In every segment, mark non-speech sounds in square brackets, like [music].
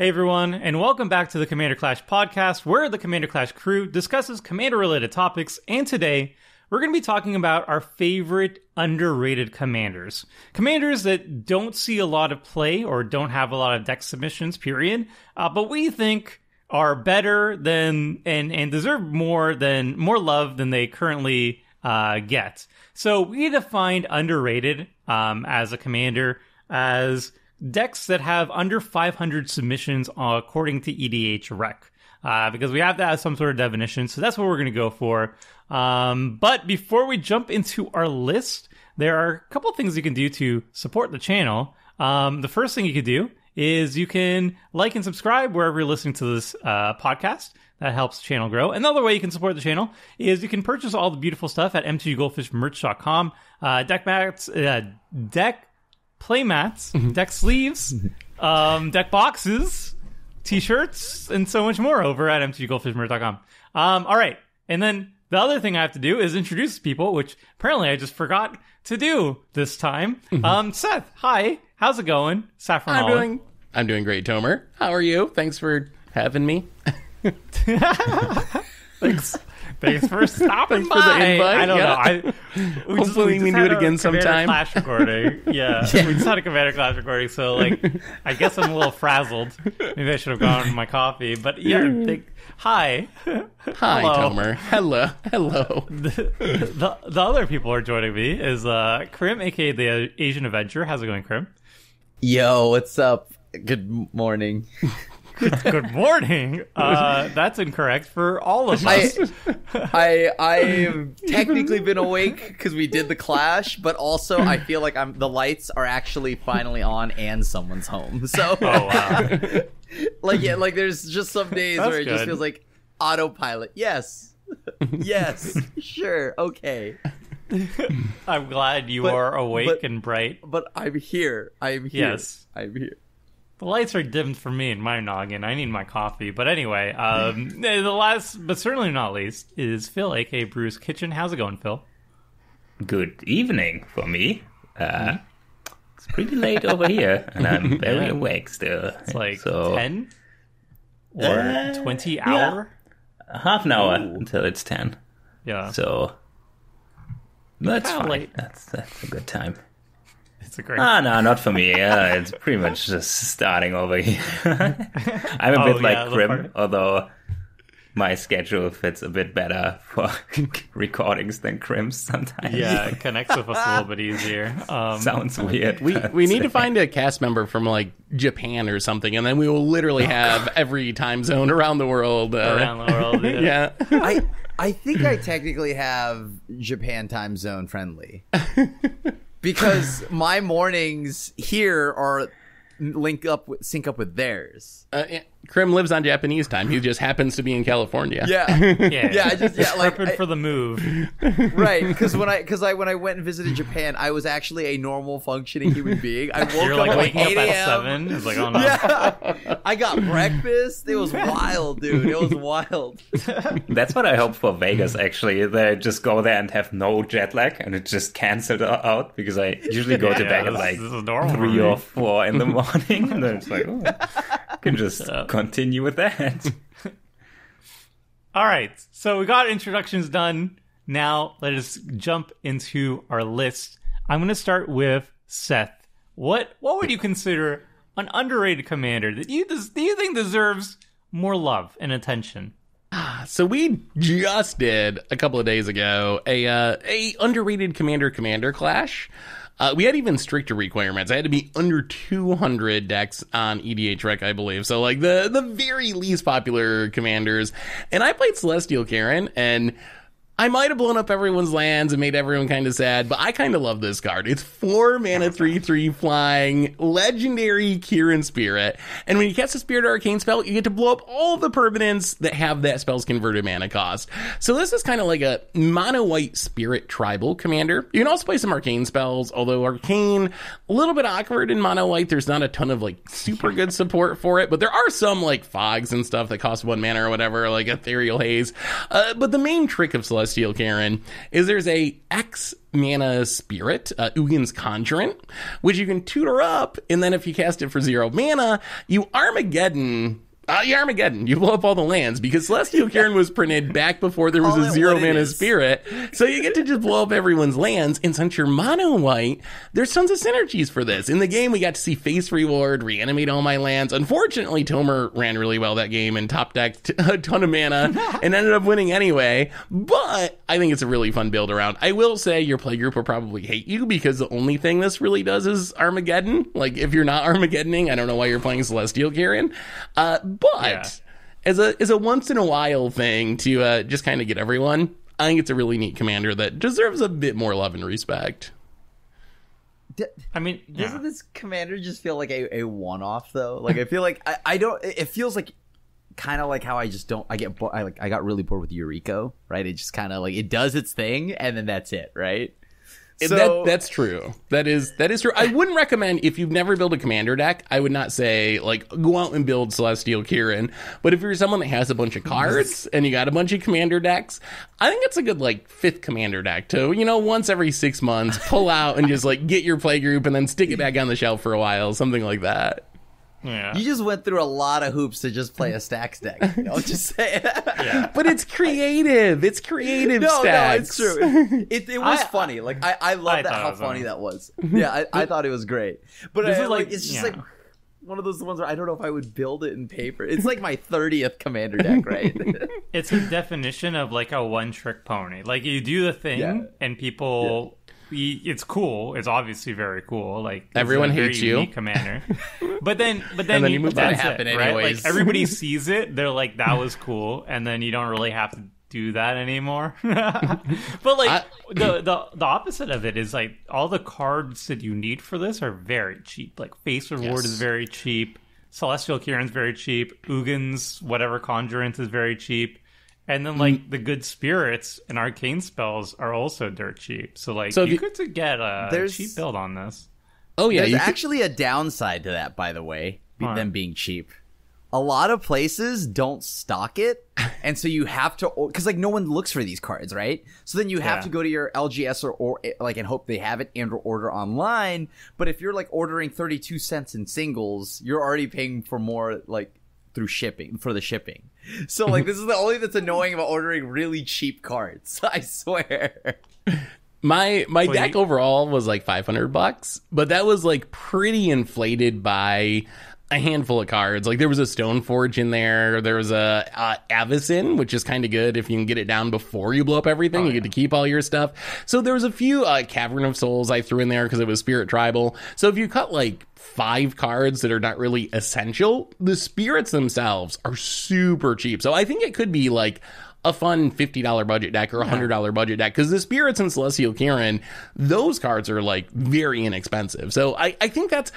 Hey everyone, and welcome back to the Commander Clash podcast, where the Commander Clash crew discusses commander related topics. And today, we're going to be talking about our favorite underrated commanders. Commanders that don't see a lot of play or don't have a lot of deck submissions, period, uh, but we think are better than and, and deserve more than more love than they currently uh, get. So we defined underrated um, as a commander as decks that have under 500 submissions according to EDH Rec. Uh, because we have to have some sort of definition. So that's what we're going to go for. Um, but before we jump into our list, there are a couple things you can do to support the channel. Um, the first thing you can do is you can like and subscribe wherever you're listening to this uh, podcast. That helps the channel grow. Another way you can support the channel is you can purchase all the beautiful stuff at mtggoldfishmerch.com. Uh, deck mats, uh, deck play mats, deck sleeves, um, deck boxes, t-shirts, and so much more over at mtggoldfishmerch.com. Um, all right. And then the other thing I have to do is introduce people, which apparently I just forgot to do this time. Um, Seth, hi. How's it going? Saffron I'm Olive. doing I'm doing great, Tomer. How are you? Thanks for having me. [laughs] [laughs] Thanks. Thanks for [laughs] stopping Thanks for the by. invite, I don't yeah. know. I, we Hopefully we can do it again sometime. Clash recording. [laughs] Yeah, we just had a Commander Clash recording, so like, I guess I'm a little frazzled. Maybe I should have gone with my coffee. But yeah, big, hi. [laughs] Hi, Hello. Tomer. Hello. Hello. the, the the other people are joining me is uh Krim, aka the Asian Avenger. How's it going, Krim? Yo, what's up? Good morning. Good morning. Uh, that's incorrect for all of us. I I [laughs] I've technically been awake because we did the clash, but also I feel like I'm the lights are actually finally on and someone's home. So oh wow. [laughs] like yeah, like there's just some days That's where it just feels like autopilot. Yes. [laughs] yes. Sure. Okay. I'm glad you But- are awake but- and bright. But I'm here. I'm here. Yes. I'm here. The lights are dimmed for me in my noggin. I need my coffee. But anyway, um, [laughs] the last, but certainly not least, is Phil, aka Bruce Kitchen. How's it going, Phil? good evening for me. Uh, it's pretty late over here, and I'm [laughs] very Yeah. awake still. It's like so 10 or Uh, 20 yeah. hour? half an hour until it's ten. Yeah. So that's fine. late. That's that's a good time. It's a great. Ah, no, not for me. Yeah, it's pretty much just starting over here. [laughs] I'm a Oh, bit like yeah, Krim, although my schedule fits a bit better for [laughs] recordings than Krim's sometimes. yeah, it connects with us a little bit easier. Um, sounds weird. We we need to find a cast member from like Japan or something, and then we will literally have every time zone around the world. Uh, around the world. [laughs] Yeah. yeah. I I think I technically have Japan time zone friendly. Because [laughs] my mornings here are link up with, sync up with theirs. Uh. Krim lives on Japanese time. He just happens to be in California. Yeah. [laughs] Yeah, Yeah, I just- yeah, like, prepping I- for the move. right, because when I because I when I went and visited Japan, I was actually a normal functioning human being. I woke You're up like at waking like up at seven. It's like, oh no. Yeah, I got breakfast. It was wild, dude. It was wild. [laughs] That's what I hope for Vegas. Actually, they just go there and have no jet lag, and it just cancelled out because I usually go to Yeah, bed at this- like this is normal three or four in the [laughs] morning, and then it's like, oh, I can just Yeah. Continue with that. [laughs] All right. So we got introductions done. Now let us jump into our list. I'm going to start with Seth. What what would you consider an underrated commander that you des- do you think deserves more love and attention? So we just did a couple of days ago a uh, a underrated commander commander clash. Uh, we had even stricter requirements. I had to be under 200 decks on EDH Rec, I believe. So like the the very least popular commanders. And I played Celestial Kirin, and I might have blown up everyone's lands and made everyone kind of sad, but I kind of love this card. It's four mana, three three flying, legendary Kirin Spirit, and when you cast a Spirit Arcane spell, you get to blow up all the permanents that have that spell's converted mana cost. So this is kind of like a mono white Spirit tribal commander. You can also play some Arcane spells, although Arcane a little bit awkward in mono white. There's not a ton of like super good support for it, but there are some like fogs and stuff that cost one mana or whatever, like Ethereal Haze. Uh, but the main trick of Celestial Celestial Kirin is there's a X mana spirit, uh, Ugin's Conjurant, which you can tutor up, and then if you cast it for zero mana, you Armageddon. Uh, you Armageddon. You blow up all the lands because Celestial [laughs] Kirin was printed back before there was a zero mana spirit. So you get to just blow up everyone's lands. And since you're mono white, there's tons of synergies for this. In the game, we got to see Faith's Reward, reanimate all my lands. Unfortunately, Tomer ran really well that game and top decked [laughs] a ton of mana [laughs] and ended up winning anyway. But I think it's a really fun build around. I will say your playgroup will probably hate you because the only thing this really does is Armageddon. Like if you're not Armageddoning, I don't know why you're playing Celestial Kirin. Uh, but Yeah. as a as a once in a while thing to uh, just kind of get everyone. I think it's a really neat commander that deserves a bit more love and respect. I mean, Doesn't yeah. this commander just feel like a, a one off though? Like I feel like I, I don't. It feels like kind of like how I just don't. I get bo- I like I got really bored with Eureka, right? It just kind of like it does its thing and then that's it, right? So that, that's true. That is that is true. I wouldn't recommend if you've never built a commander deck. I would not say like go out and build Celestial Kirin. But if you're someone that has a bunch of cards and you got a bunch of commander decks, I think it's a good like fifth commander deck to you know once every six months pull out and just like get your play group and then stick it back on the shelf for a while, something like that. Yeah. you just went through a lot of hoops to just play a stacks deck. I'll just say. [laughs] But it's creative. It's creative. No, stacks. no, it's true. [laughs] It, it was I- funny. Like I, I I love that how funny funny. that was. Yeah, I, I thought it was great. But I, like, like- it's just yeah. like one of those ones where I don't know if I would build it in paper. It's like my thirtieth commander deck, right? [laughs] it's a definition of like a one trick pony. Like you do the thing, Yeah. and people. Y- It's cool. It's obviously very cool. Like Everyone a very hates you. unique commander. [laughs] but then, but then, then you, you move that's on. it, Happen right? anyways. Like everybody [laughs] sees it. They're like, "That was cool," and then you don't really have to do that anymore. [laughs] but like I- the the the opposite of it is like all the cards that you need for this are very cheap. Like Faith's Reward Yes. is very cheap. Celestial Kirin's very cheap. Ugin's whatever conjurant is very cheap. And then Mm. like the good spirits and arcane spells are also dirt cheap. So like So you, you- could to get a There's- cheap build on this. Oh yeah, There's you could- actually a downside to that, by the way, be- What? them being cheap. A lot of places don't stock it, [laughs] and so you have to because like no one looks for these cards, right? So then you have Yeah. to go to your LGS or, or like and hope they have it and or order online. But if you're like ordering thirty two cents in singles, you're already paying for more like through shipping for the shipping. So like this is the only that's annoying about ordering really cheap cards. [laughs] I swear. My my Well, deck overall was like 500 bucks, but that was like pretty inflated by a handful of cards. Like there was a Stoneforge in there, there was a uh, Avacyn, which is kind of good if you can get it down before you blow up everything. you get to keep all your stuff. So there was a few uh, Cavern of Souls I threw in there because it was Spirit Tribal. So if you cut like five cards that are not really essential, the spirits themselves are super cheap. So I think it could be like a fun $50 budget deck or a $100 budget deck because the spirits and celestial kirin those cards are like very inexpensive so i, I think that's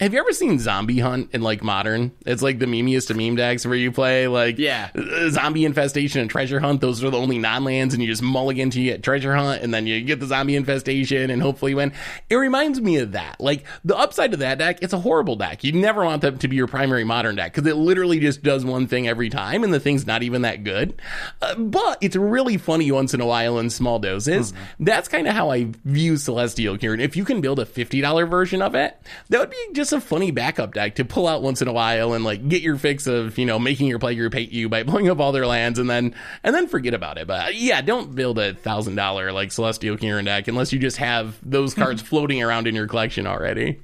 have you ever seen Zombie Hunt in like modern? It's like the memeiest of meme decks where you play like Yeah. uh, Zombie Infestation and Treasure Hunt. Those are the only non lands, and you just mulligan to get Treasure Hunt, and then you get the Zombie Infestation, and hopefully win. It reminds me of that. Like the upside to that deck, it's a horrible deck. You never want that to be your primary modern deck because it literally just does one thing every time, and the thing's not even that good. Uh, but it's really funny once in a while in small doses. That's kind of how I view Celestial Kirin. If you can build a fifty dollar version of it, that would be just a funny backup deck to pull out once in a while and like get your fix of you know making your playgroup hate you by [laughs] blowing up all their lands and then and then forget about it. But yeah, don't build a thousand dollar like Celestial Kirin deck unless you just have those [laughs] cards floating around in your collection already.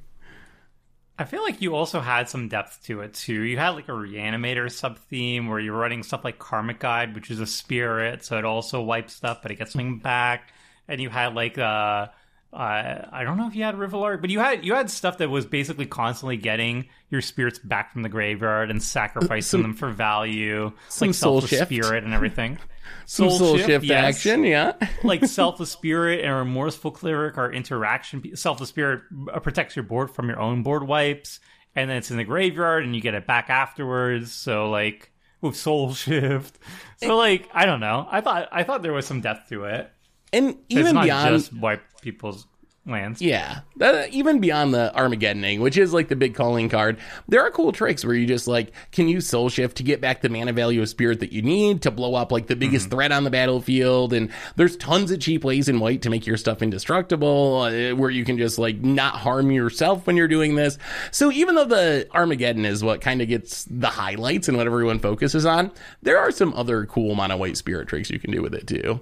I feel like you also had some depth to it too. You had like a reanimator sub theme where you're running stuff like Karmic Guide, which is a spirit, so it also wipes stuff, but it gets something back. And you had like uh, uh I don't know if you had Reveillark, but you had you had stuff that was basically constantly getting your spirits back from the graveyard and sacrificing them for value, some like soul Selfless shift. Spirit and everything. [laughs] Some soul, shift, yes action, yeah. [laughs] like [laughs] selfless spirit and remorseful cleric are interaction selfless spirit uh, protects your board from your own board wipes and then it's in the graveyard and you get it back afterwards so like with soul shift so like i don't know i thought i thought there was some depth to it And even beyond just wipe people's lands. Yeah, that, even beyond the Armageddoning, which is like the big calling card, there are cool tricks where you just like can use Soul Shift to get back the mana value of Spirit that you need to blow up like the biggest threat on the battlefield. And there's tons of cheap ways in white to make your stuff indestructible, uh, where you can just like not harm yourself when you're doing this. So even though the Armageddon is what kind of gets the highlights and what everyone focuses on, there are some other cool mono white Spirit tricks you can do with it too.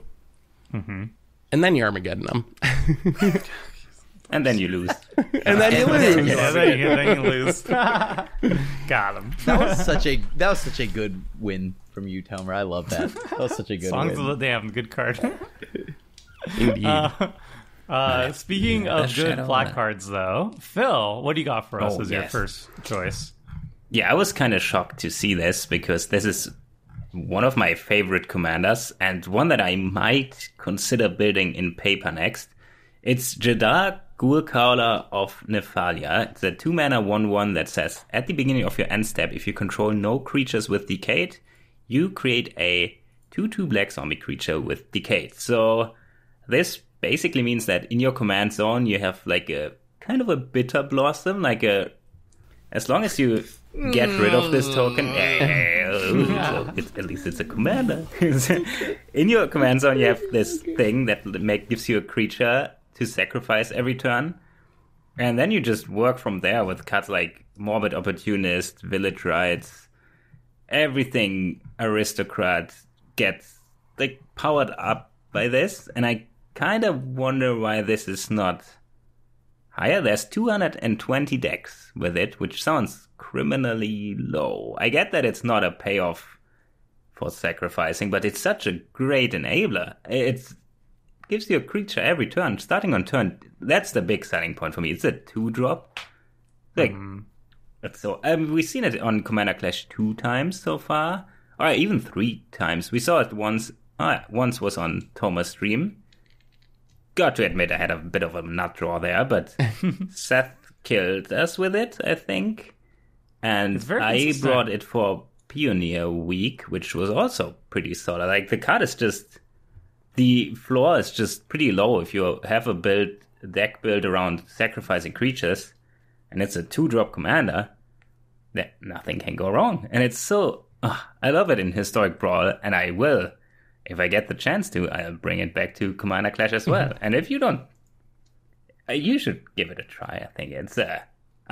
Mm-hmm. And then you Armageddon them. [laughs] And then you lose. [laughs] and then you [laughs] lose. Yeah, then you, then you lose. Got him. That was such a that was such a good win from you, Tomer. I love that. That was such a good Songs win. of the Damned, good card. Indeed. Uh, speaking of good shadow black man. cards, though, Phil, what do you got for us Oh, as your first choice? Yeah, I was kind of shocked to see this because this is one of my favorite commanders and one that I might consider building in paper next. It's Jadar Ghoulcaller of Nephalia. It's a two mana 1 1 that says at the beginning of your end step, if you control no creatures with Decayed, you create a 2 2 black zombie creature with Decayed. So this basically means that in your command zone, you have like a kind of a bitter blossom, like a as long as you get rid of this token, eh, it's, at least it's a commander. [laughs] In your command zone, you have this thing that make, gives you a creature to sacrifice every turn, and then you just work from there with cards like Morbid Opportunist, Village Rites, everything aristocrat gets like powered up by this, and I kind of wonder why this is not higher. There's 220 decks with it, which sounds criminally low. I get that it's not a payoff for sacrificing, but it's such a great enabler. It gives you a creature every turn, starting on turn. That's the big selling point for me. It's a two drop. Like, that's so um, we've seen it on Commander Clash two times so far, or even three times. We saw it once. Uh, once was on Thomas' stream. Got to admit, I had a bit of a nut draw there, but [laughs] Seth killed us with it, I think. And I brought it for Pioneer Week, which was also pretty solid. Like the card is just the floor is just pretty low if you have a build deck built around sacrificing creatures, and it's a two drop commander. That nothing can go wrong, and it's so. I love it in historic brawl, and I will, if I get the chance to, I'll bring it back to Commander Clash as well. [laughs] and if you don't, uh, you should give it a try. I think it's. Uh,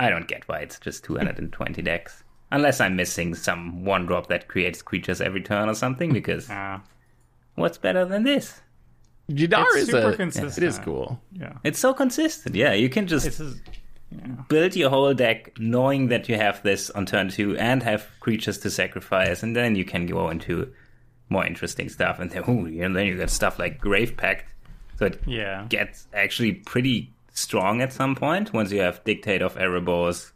I don't get why it's just 220 decks. Unless I'm missing some one drop that creates creatures every turn or something, because Uh, [laughs] what's better than this? Jadar It's is super a, consistent. it is cool. yeah. It's so consistent. Yeah, you can just It's just, build your whole deck knowing that you have this on turn two and have creatures to sacrifice, and then you can go into more interesting stuff. And then, ooh, and then you get stuff like Grave Pact. So it yeah. gets actually pretty strong at some point once you have Dictate of Erebos.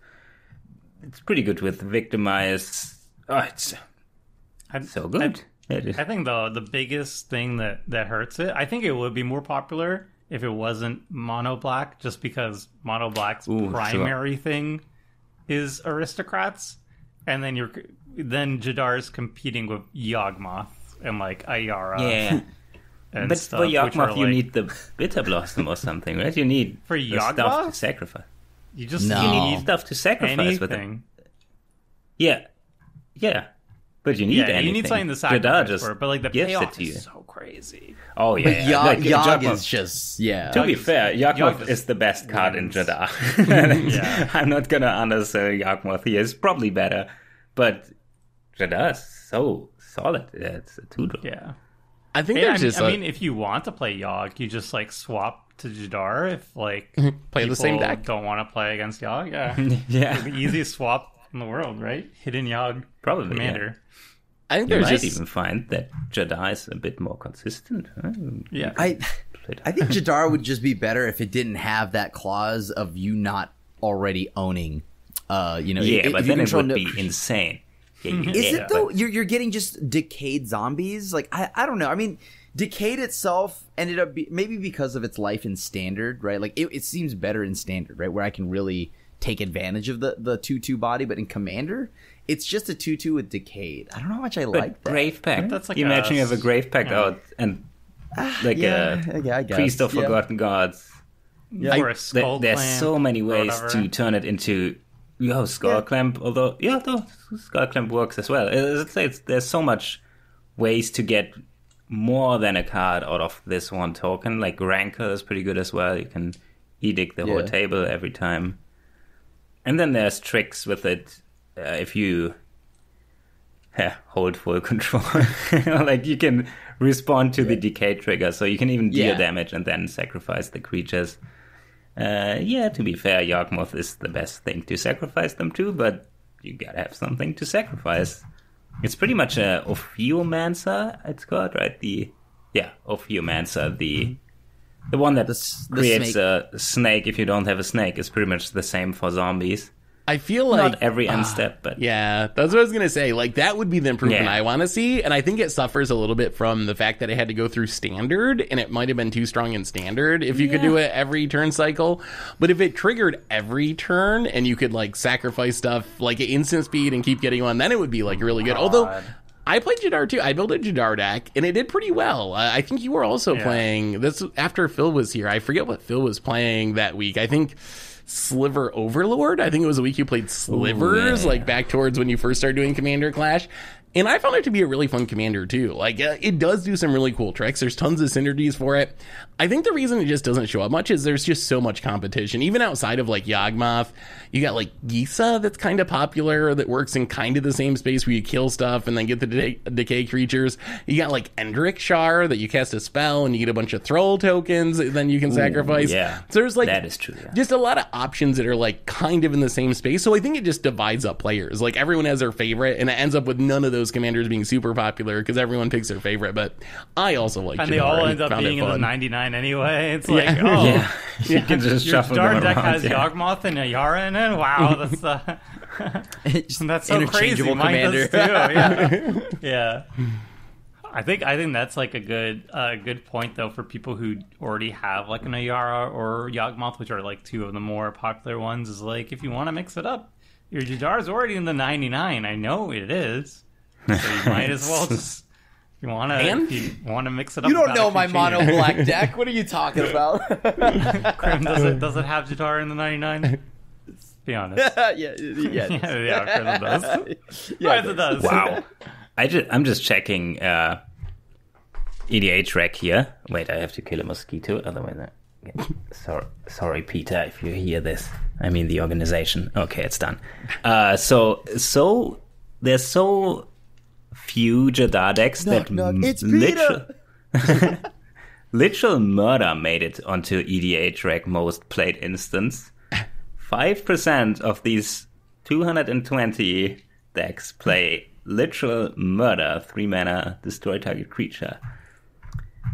It's pretty good with Victimize. Oh, it's I, so good. It is- I think the the biggest thing that that hurts it, I think it would be more popular if it wasn't mono black, just because mono black's Ooh, sure. primary thing is aristocrats, and then you're then Jadar's competing with Yawgmoth and like Ayara. yeah. [laughs] and But stuff, for which are, you like- need the Bitter Blossom or something, right? You need For the stuff to sacrifice. you just No. you You need need stuff to sacrifice with it. anything. Yeah, yeah, but you need Yeah, anything. you need something to Jadar sacrifice just for but like the gives it payoff to you. is so crazy. Oh yeah, But yeah. Yog, Like, Yog Yawgmoth- is just yeah. To be is- fair, Yawg Yawgmoth is is the best card in wins. Jadar. [laughs] [laughs] Yeah. I'm not gonna undersell Yawgmoth. He is probably better, but Jadar is so solid. Yeah, it's a two drop. Yeah. I think Yeah, I, there's mean, just I a- mean, if you want to play Yogg, you just like swap to Jadar. If like [laughs] Play the same people deck. Don't want to play against Yogg. Yeah, [laughs] Yeah, the easiest swap in the world, right? Hidden Yogg Probably, commander. I think you might just even find that Jadar is a bit more consistent. huh? Yeah, I I think [laughs] Jadar would just be better if it didn't have that clause of you not already owning. Uh, you know, yeah, if- but if then it would no- be insane. Yeah, mm-hmm. Is yeah, it though? but- You're you're getting just decayed zombies. Like I I don't know. I mean, decayed itself ended up be, maybe because of its life in standard, right? Like it, it seems better in standard, right? Where I can really take advantage of the the two two body, but in commander, it's just a two two with decayed. I don't know how much I But like that. Grave Pact. That's like you imagine you have a Grave Pact yeah. out and ah, like yeah, uh, a yeah, I guess, Priest of yeah. Forgotten Gods or a There- skull there's so many ways to turn it into yo skull clamp. Although yeah, no, skull clamp works as well. It's, it's, there's so much ways to get more than a card out of this one token. Like rancor is pretty good as well. You can edict the whole table every time. And then there's tricks with it. Uh, if you [laughs] yeah, hold full [laughs] control, [laughs] like you can respond to the decay trigger, so you can even deal Yeah. damage and then sacrifice the creatures. Uh, yeah, to be fair, Yawgmoth is the best thing to sacrifice them to, but you gotta have something to sacrifice. It's pretty much a Ophiomancer, it's called, right? The yeah, Ophiomancer, the the one that The the creates snake. a snake. If you don't have a snake, it's pretty much the same for zombies. I feel like Not every end step, but Yeah, that's what I was gonna say. Like that would be the improvement Yeah. I want to see, and I think it suffers a little bit from the fact that it had to go through standard, and it might have been too strong in standard if you could do it every turn cycle. But if it triggered every turn and you could like sacrifice stuff like instant speed and keep getting one, then it would be like really good. Although. I played Jadar too. I built a Jadar deck, and it did pretty well. Uh, I think you were also Yeah. playing this after Phil was here. I forget what Phil was playing that week. I think Sliver Overlord. I think it was a week you played Slivers, yeah. like back towards when you first started doing Commander Clash. And I found it to be a really fun commander too. Like uh, it does do some really cool tricks. There's tons of synergies for it. I think the reason it just doesn't show up much is there's just so much competition. Even outside of like Yawgmoth, you got like Gisa that's kind of popular that works in kind of the same space where you kill stuff and then get the decay, decay creatures. You got like Endrek Sahr that you cast a spell and you get a bunch of Thrall tokens that then you can sacrifice. yeah. So there's like That is true, yeah. just a lot of options that are like kind of in the same space. So I think it just divides up players. Like everyone has their favorite, and it ends up with none of those commanders being super popular because everyone picks their favorite. But I also like and they all end up found being in the 99 anyway. It's like, Yeah. [laughs] oh, yeah, [laughs] you can just your shuffle Jadar them deck around. has yeah. Yawgmoth and a Yara in it. Wow, [laughs] that's uh, that's so crazy. Mine does commander. too. Yeah, yeah. I think I think that's like a good uh, good point though for people who already have like an Ayara or Yawgmoth, which are like two of the more popular ones. Is like if you want to mix it up, your Jadar's already in the 99. I know it is, [laughs] so you might as well just. If you want to, And- if you want to mix it up. You don't know my mono it. black [laughs] deck. What are you talking about? [laughs] Krim, does it does it have Jadar in the 99? Be honest. yeah, yeah, yeah. Yeah, yeah, Krim does. Yeah, Yes, it does. Wow. I just, I'm just checking uh, EDH rec here. Wait, I have to kill a mosquito, otherwise I... Sorry, sorry, PETA, if you hear this. I mean the organization. Okay, it's done. Uh, so, so there's so few Jadar decks that knock. It's literal, [laughs] literal murder made it onto EDH rec most played instance. Five percent of these 220 decks play literal murder, three mana, destroy target creature.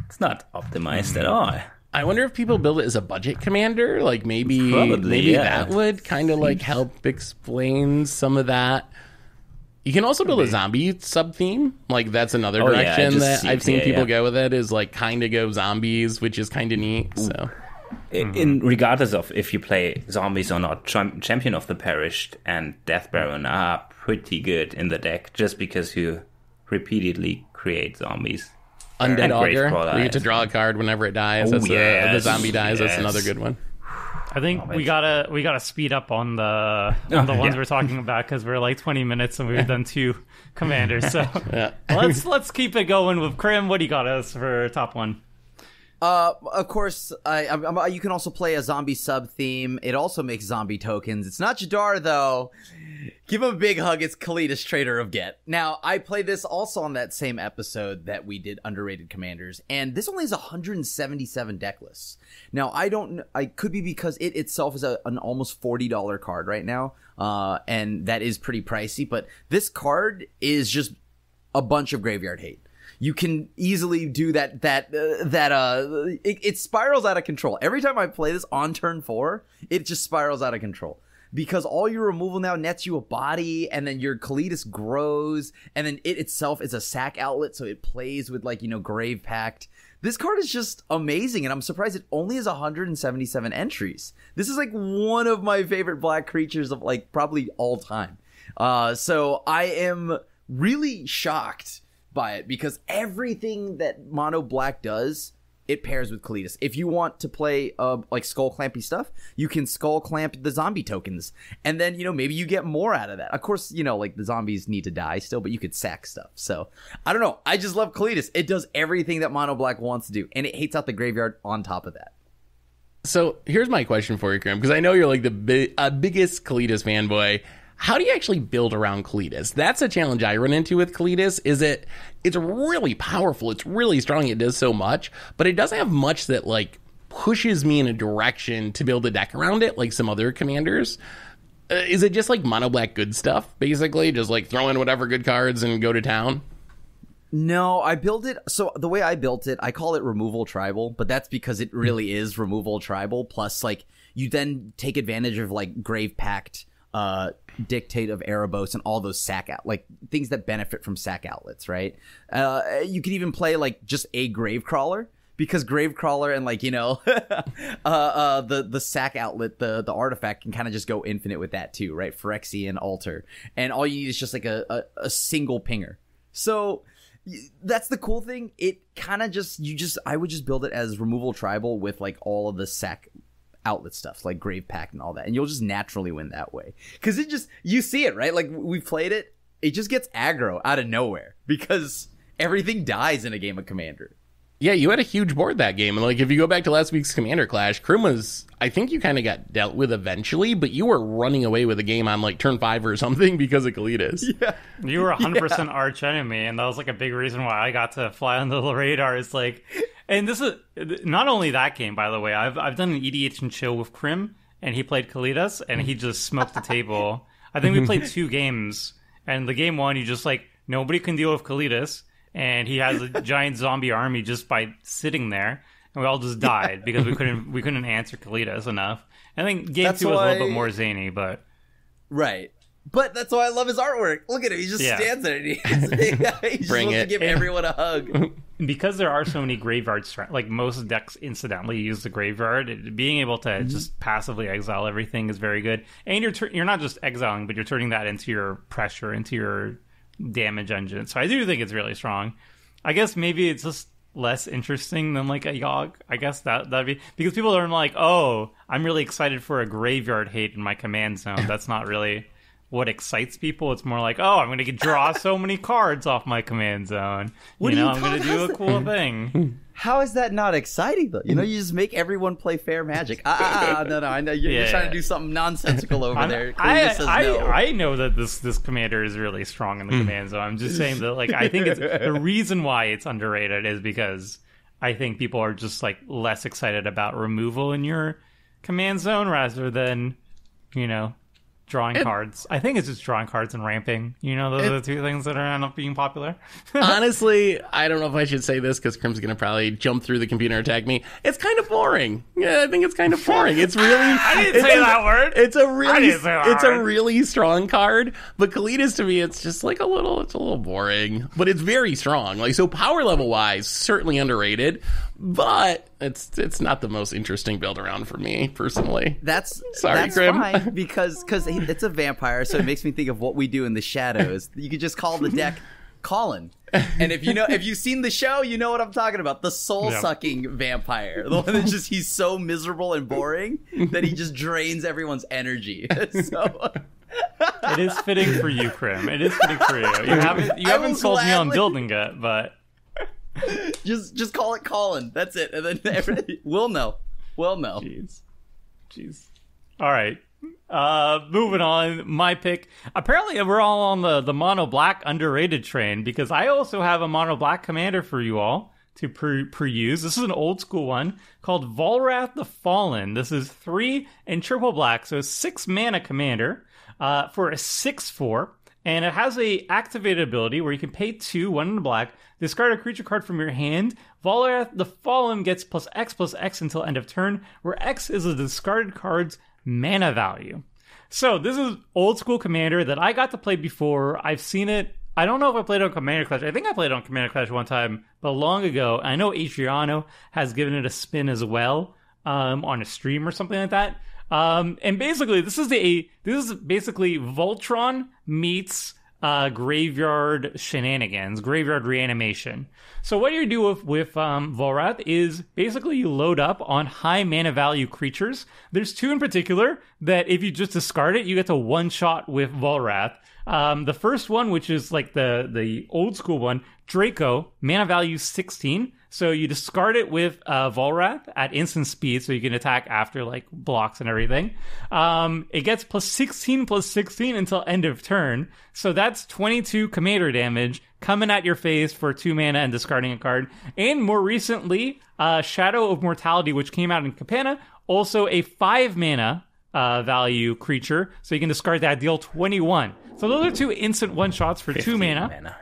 It's not optimized at hmm. all. I wonder if people build it as a budget commander. Like maybe Probably, maybe yeah. that would kind of like help explain some of that. You can also build a zombie sub theme. Like that's another Oh, yeah, direction just that I've seen yeah, people yeah. go with it is like kind of go zombies, which is kind of neat. So In, mm-hmm. in regardless of if you play zombies or not, Cham- Champion of the Perished and Death Baron are pretty good in the deck just because you repeatedly create zombies. undead augur, you get to draw a card whenever it dies. Oh, that's uh, the, the zombie dies. That's another good one. I think oh, we gotta we gotta speed up on the on Oh, the ones yeah. we're talking about because we're like 20 minutes and we've done two commanders. So [laughs] Yeah. let's let's keep it going with Krim. What do you got us for top one? Uh, of course, I, I'm, I'm- you can also play a zombie sub theme. It also makes zombie tokens. It's not Jadar though. Give him a big hug. It's Kalitas, Traitor of Ghet. Now, I played this also on that same episode that we did underrated commanders, and this only has 177 deck lists. Now, I don't. I could be because it itself is a, an almost forty dollar card right now, uh, and that is pretty pricey. But this card is just a bunch of graveyard hate. You can easily do that. That uh, that uh, it, it spirals out of control. Every time I play this on turn four, it just spirals out of control because all your removal now nets you a body, and then your Kalitas grows, and then it itself is a sack outlet, so it plays with like you know Grave Pact. This card is just amazing, and I'm surprised it only has 177 entries. This is like one of my favorite black creatures of like probably all time. Uh, so I am really shocked by it because everything that Mono Black does it pairs with Kalitas. If you want to play uh, like skull clampy stuff, you can skull clamp the zombie tokens, and then you know maybe you get more out of that. Of course, you know like the zombies need to die still, but you could sack stuff. So I don't know. I just love Kalitas. It does everything that Mono Black wants to do, and it hates out the graveyard on top of that. So here's my question for you, Krim, because I know you're like the bi- uh, biggest Kalitas fanboy. How do you actually build around Kalitas? That's a challenge I run into with Kalitas. Is it? It's really powerful. It's really strong. It does so much, but it doesn't have much that like pushes me in a direction to build a deck around it, like some other commanders. Uh, is it just like mono black good stuff, basically? Just like throw in whatever good cards and go to town? No, I built it. So the way I built it, I call it removal tribal, but that's because it really is removal tribal. Plus, like you then take advantage of like grave pact, uh, dictate of Erebos, and all those sack out like things that benefit from sack outlets. Right? Uh, you could even play like just a grave crawler because grave crawler and like you know [laughs] uh, uh, the the sack outlet the the artifact can kind of just go infinite with that too right phyrexian altar and all you need is just like a, a, a single pinger so that's the cool thing it kind of just you just i would just build it as removal tribal with like all of the sack outlet stuff like grave pact and all that and you'll just naturally win that way. Because it just you see it right? Like we've played it it just gets aggro out of nowhere because everything dies in a game of commander Yeah, you had a huge board that game, and like if you go back to last week's Commander Clash, Krim was I think you kind of got dealt with eventually, but you were running away with a game on like turn five or [laughs] something because of Kalitas. [laughs] yeah You were 100% arch enemy, and that was like a big reason why I got to fly under the radar. It's like, and this is not only that game, by the way. I've I've done an EDH and chill with Krim, and he played Kalitas, and he just smoked the table. I think we played [laughs] two games, and the game one, you just like nobody can deal with Kalitas, and he has a [laughs] giant zombie army just by sitting there, and we all just died because we couldn't we couldn't answer Kalitas enough. I think game That's two was a little bit more zany, but Right. But that's why I love his artwork. Look at him; he just Yeah. stands there and [laughs] [laughs] he's, he just Bring wants it. to give everyone a hug. because there are so many graveyard strength, like most decks incidentally use the graveyard. being able to Mm-hmm. just passively exile everything is very good, and you're you're not just exiling, but you're turning that into your pressure, into your damage engine. So I do think it's really strong. I guess maybe it's just less interesting than like a Yogg. I guess that that'd be because people are like, oh, I'm really excited for a graveyard hate in my command zone. That's not really. What excites people? It's more like, oh, I'm going to draw so many cards off my command zone. What you know, you I'm going to do a cool thing. [laughs] How is that not exciting though? You know, you just make everyone play fair magic. Ah, ah, ah, no, no, I know you're, you're Yeah. trying to do something nonsensical over I'm- there. I, Cletus says I, no. I know that this this commander is really strong in the command zone. I'm just saying that like I think it's the [laughs] reason why it's underrated is because I think people are just like less excited about removal in your command zone rather than you know drawing cards. I think it's just drawing cards and ramping. You know, those are the two things that are end up being popular. [laughs] Honestly, I don't know if I should say this because Krim's gonna probably jump through the computer and attack me. It's kind of boring. Yeah, I think it's kind of boring. It's [laughs] really. I didn't say that word. It's a really. didn't say that It's a really strong card, but Kalitas to me, it's just like a little. It's a little boring, but it's very strong. Like so, power level wise, certainly underrated, but it's it's not the most interesting build around for me personally. That's Sorry, that's Krim. fine [laughs] because because it's a vampire, so it makes me think of what we do in the shadows. You could just call the deck Colin, and if you know if you've seen the show, you know what I'm talking about. The soul sucking vampire, the one that just he's so miserable and boring that he just drains everyone's energy. [laughs] so it is fitting for you, Krim. It is fitting for you. You [laughs] haven't you I haven't will sold me on building it, but [laughs] just just call it Colin. That's it, and then [laughs] we'll know. We'll know. Jeez. Jeez. All right. Uh, moving on. My pick. Apparently, we're all on the, the mono black underrated train because I also have a mono black commander for you all to per, per use. This is an old school one called Volrath the Fallen. This is three and triple black, so six mana commander uh, for a 6 4. And it has a activated ability where you can pay two, one in black, discard a creature card from your hand. Volrath the Fallen gets plus X plus X until end of turn, where X is a discarded card's mana value. So this is old school Commander that I got to play before. I've seen it. I don't know if I played on Commander Clash. I think I played on Commander Clash one time, but long ago. I know Adriano has given it a spin as well um, on a stream or something like that. Um, and basically, this is a this is basically Voltron meets uh, graveyard shenanigans, graveyard reanimation. So what you do with with um, Volrath is basically you load up on high mana value creatures. There's two in particular that if you just discard it, you get to one shot with Volrath. Um, the first one, which is like the the old school one, Draco, mana value 16. So you discard it with uh, Volrath at instant speed, so you can attack after like blocks and everything. Um, it gets plus 16 plus 16 until end of turn. So that's 22 commander damage coming at your face for two mana and discarding a card. And more recently, uh, Shadow of Mortality, which came out in Capenna, also a five mana uh, value creature. So you can discard that, deal 21. So those are two instant one shots for two 15 mana.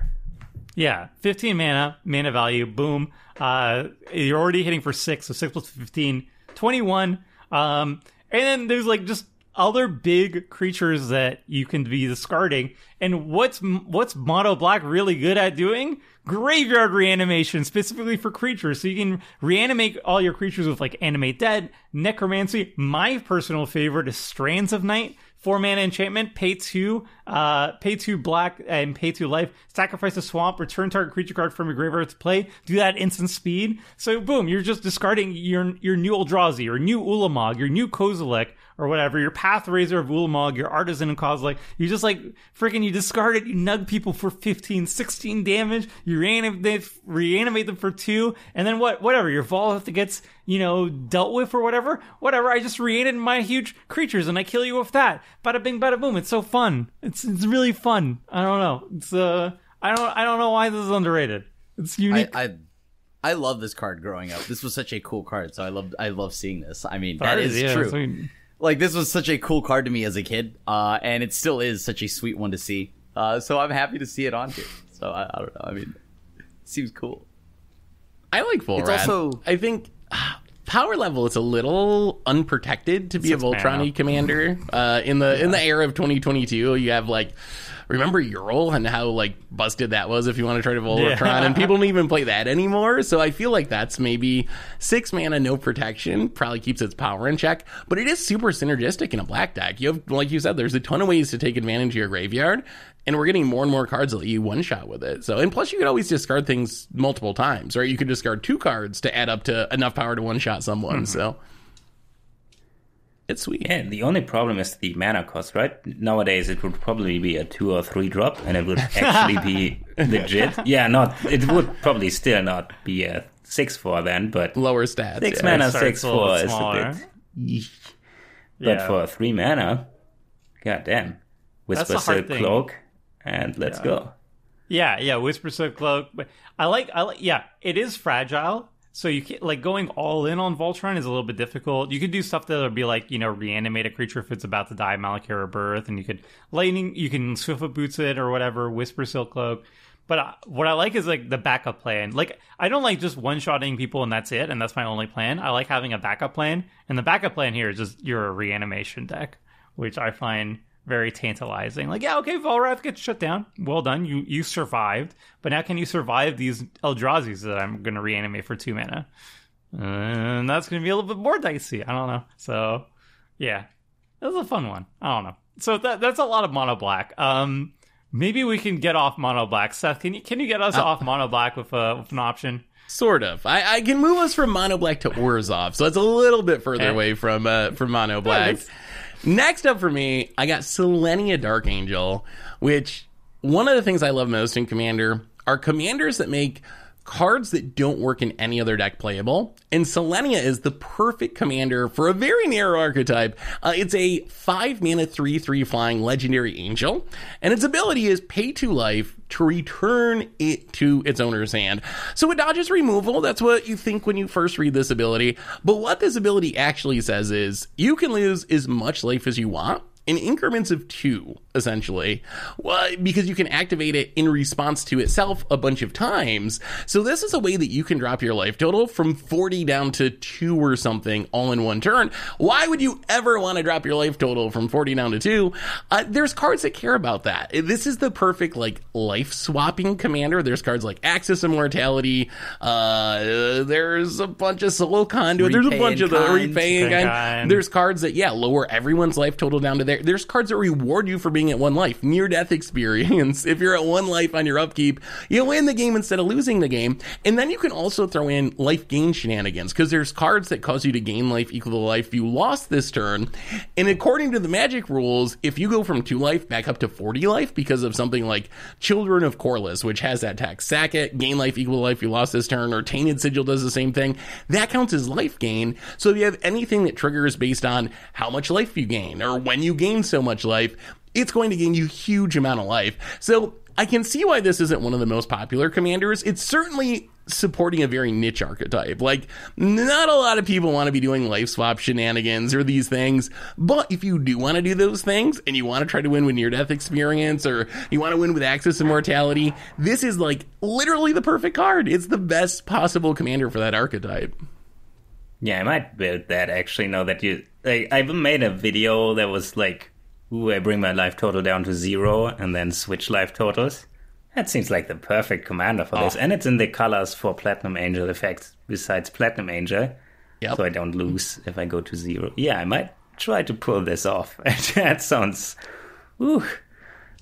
Yeah, 15 mana, mana value, boom. Uh, you're already hitting for six, so six plus 15, 21. Um, and then there's like just other big creatures that you can be discarding. And what's what's Mono Black really good at doing? Graveyard reanimation, specifically for creatures. So you can reanimate all your creatures with like Animate Dead, Necromancy. My personal favorite is Strands of Night four mana enchantment, pay two, uh, pay two black and pay two life, sacrifice a swamp, return target creature card from your graveyard to play, do that instant speed. So boom, you're just discarding your your new Eldrazi, your new Ulamog, your new Kozilek, or whatever, your Pathrazor of Ulamog, your Artisan and Kozilek. You just like freaking you discard it, you nug people for 15, 16 damage, you reanimate, reanimate them for two, and then what whatever, your Volrath gets, you know, dealt with or whatever. Whatever, I just reanimated my huge creatures and I kill you with that. Bada bing, bada boom. It's so fun. It's it's really fun. I don't know. It's uh, I don't I don't know why this is underrated. It's unique. I I love this card growing up. This was such a cool card, so I love I love seeing this. I mean, that Card is yeah, true. So- like this was such a cool card to me as a kid, uh, and it still is such a sweet one to see. Uh, so I'm happy to see it on here. So I, I don't know. I mean, it seems cool. I like Volrath. It's also- I think ah, power level is a little unprotected to be a Voltron commander. Uh, in the in the era of 2022, you have like. Remember Uril and how like busted that was if you want to try to Voltron, Yeah. and people don't even play that anymore. So I feel like that's maybe six mana, no protection, probably keeps its power in check. But it is super synergistic in a black deck. You have, like you said, there's a ton of ways to take advantage of your graveyard, and we're getting more and more cards that let you one shot with it. So, and plus, you could always discard things multiple times, right? You could discard two cards to add up to enough power to one shot someone. Mm-hmm. So, it's sweet. Yeah, the only problem is the mana cost, right? Nowadays, it would probably be a two or three drop, and it would actually be [laughs] legit. Yeah, not. It would probably still not be a six four then, but Lower stats. six yeah. mana six a four bit is a smaller. bit. Yeesh. But Yeah. for three mana, goddamn, That's whisper the silk cloak, and let's go. Yeah, yeah, Whisper Silk Cloak. But I like, I like, yeah, it is fragile. So you can like going all in on Voltron is a little bit difficult. You could do stuff that would be like you know reanimate a creature if it's about to die, Malakir Rebirth, and you could lightning, you can Swiftfoot Boots it or whatever, Whisper Silk Cloak. But uh, what I like is like the backup plan. Like I don't like just one shotting people and that's it, and that's my only plan. I like having a backup plan, and the backup plan here is just your reanimation deck, which I find very tantalizing. Like, yeah, okay, Volrath gets shut down. Well done. You you survived. But now can you survive these Eldrazi's that I'm gonna reanimate for two mana? And that's gonna be a little bit more dicey. I don't know. So yeah. That's a fun one. I don't know. So that that's a lot of mono black. Um maybe we can get off mono black. Seth, can you can you get us off mono black with uh with an option? Sort of. I, I can move us from mono black to Orzhov, so it's a little bit further Okay. away from uh, from mono black. that's- Next up for me, I got Selenia Dark Angel, which one of the things I love most in Commander are commanders that make cards that don't work in any other deck playable. And Selenia is the perfect commander for a very narrow archetype. Uh, it's a 5 mana 3 3 flying legendary angel, and its ability is pay to life to return it to its owner's hand. So it dodges removal. That's what you think when you first read this ability. But what this ability actually says is you can lose as much life as you want in increments of two, essentially, well, because you can activate it in response to itself a bunch of times. So this is a way that you can drop your life total from 40 down to two or something all in one turn. Why would you ever want to drop your life total from 40 down to two? Uh, there's cards that care about that. This is the perfect like life swapping commander. There's cards like Axis of Mortality. Uh, there's a bunch of Soul Conduit. There's a bunch of the repaying Repay in kind. kind. There's cards that yeah lower everyone's life total down to there, there's cards that reward you for being at one life. Near death experience. [laughs] If you're at one life on your upkeep, you win the game instead of losing the game. And then you can also throw in life gain shenanigans because there's cards that cause you to gain life equal to life you lost this turn. And according to the magic rules, if you go from two life back up to 40 life because of something like Children of Korlis, which has that tax, sack it, gain life equal to life you lost this turn, or Tainted Sigil does the same thing, that counts as life gain. So if you have anything that triggers based on how much life you gain or when you gain so much life, it's going to gain you huge amount of life. So I can see why this isn't one of the most popular commanders. It's certainly supporting a very niche archetype. Like, not a lot of people want to be doing life swap shenanigans or these things. But if you do want to do those things and you want to try to win with near death experience or you want to win with Axis of Mortality, this is like literally the perfect card. It's the best possible commander for that archetype. Yeah, I might build that actually. Now that you, like, I made a video that was like, "Ooh, I bring my life total down to zero and then switch life totals." That seems like the perfect commander for this, Oh. and it's in the colors for Platinum Angel effects. Besides Platinum Angel, Yep. so I don't lose if I go to zero. Yeah, I might try to pull this off. [laughs] that sounds, ooh,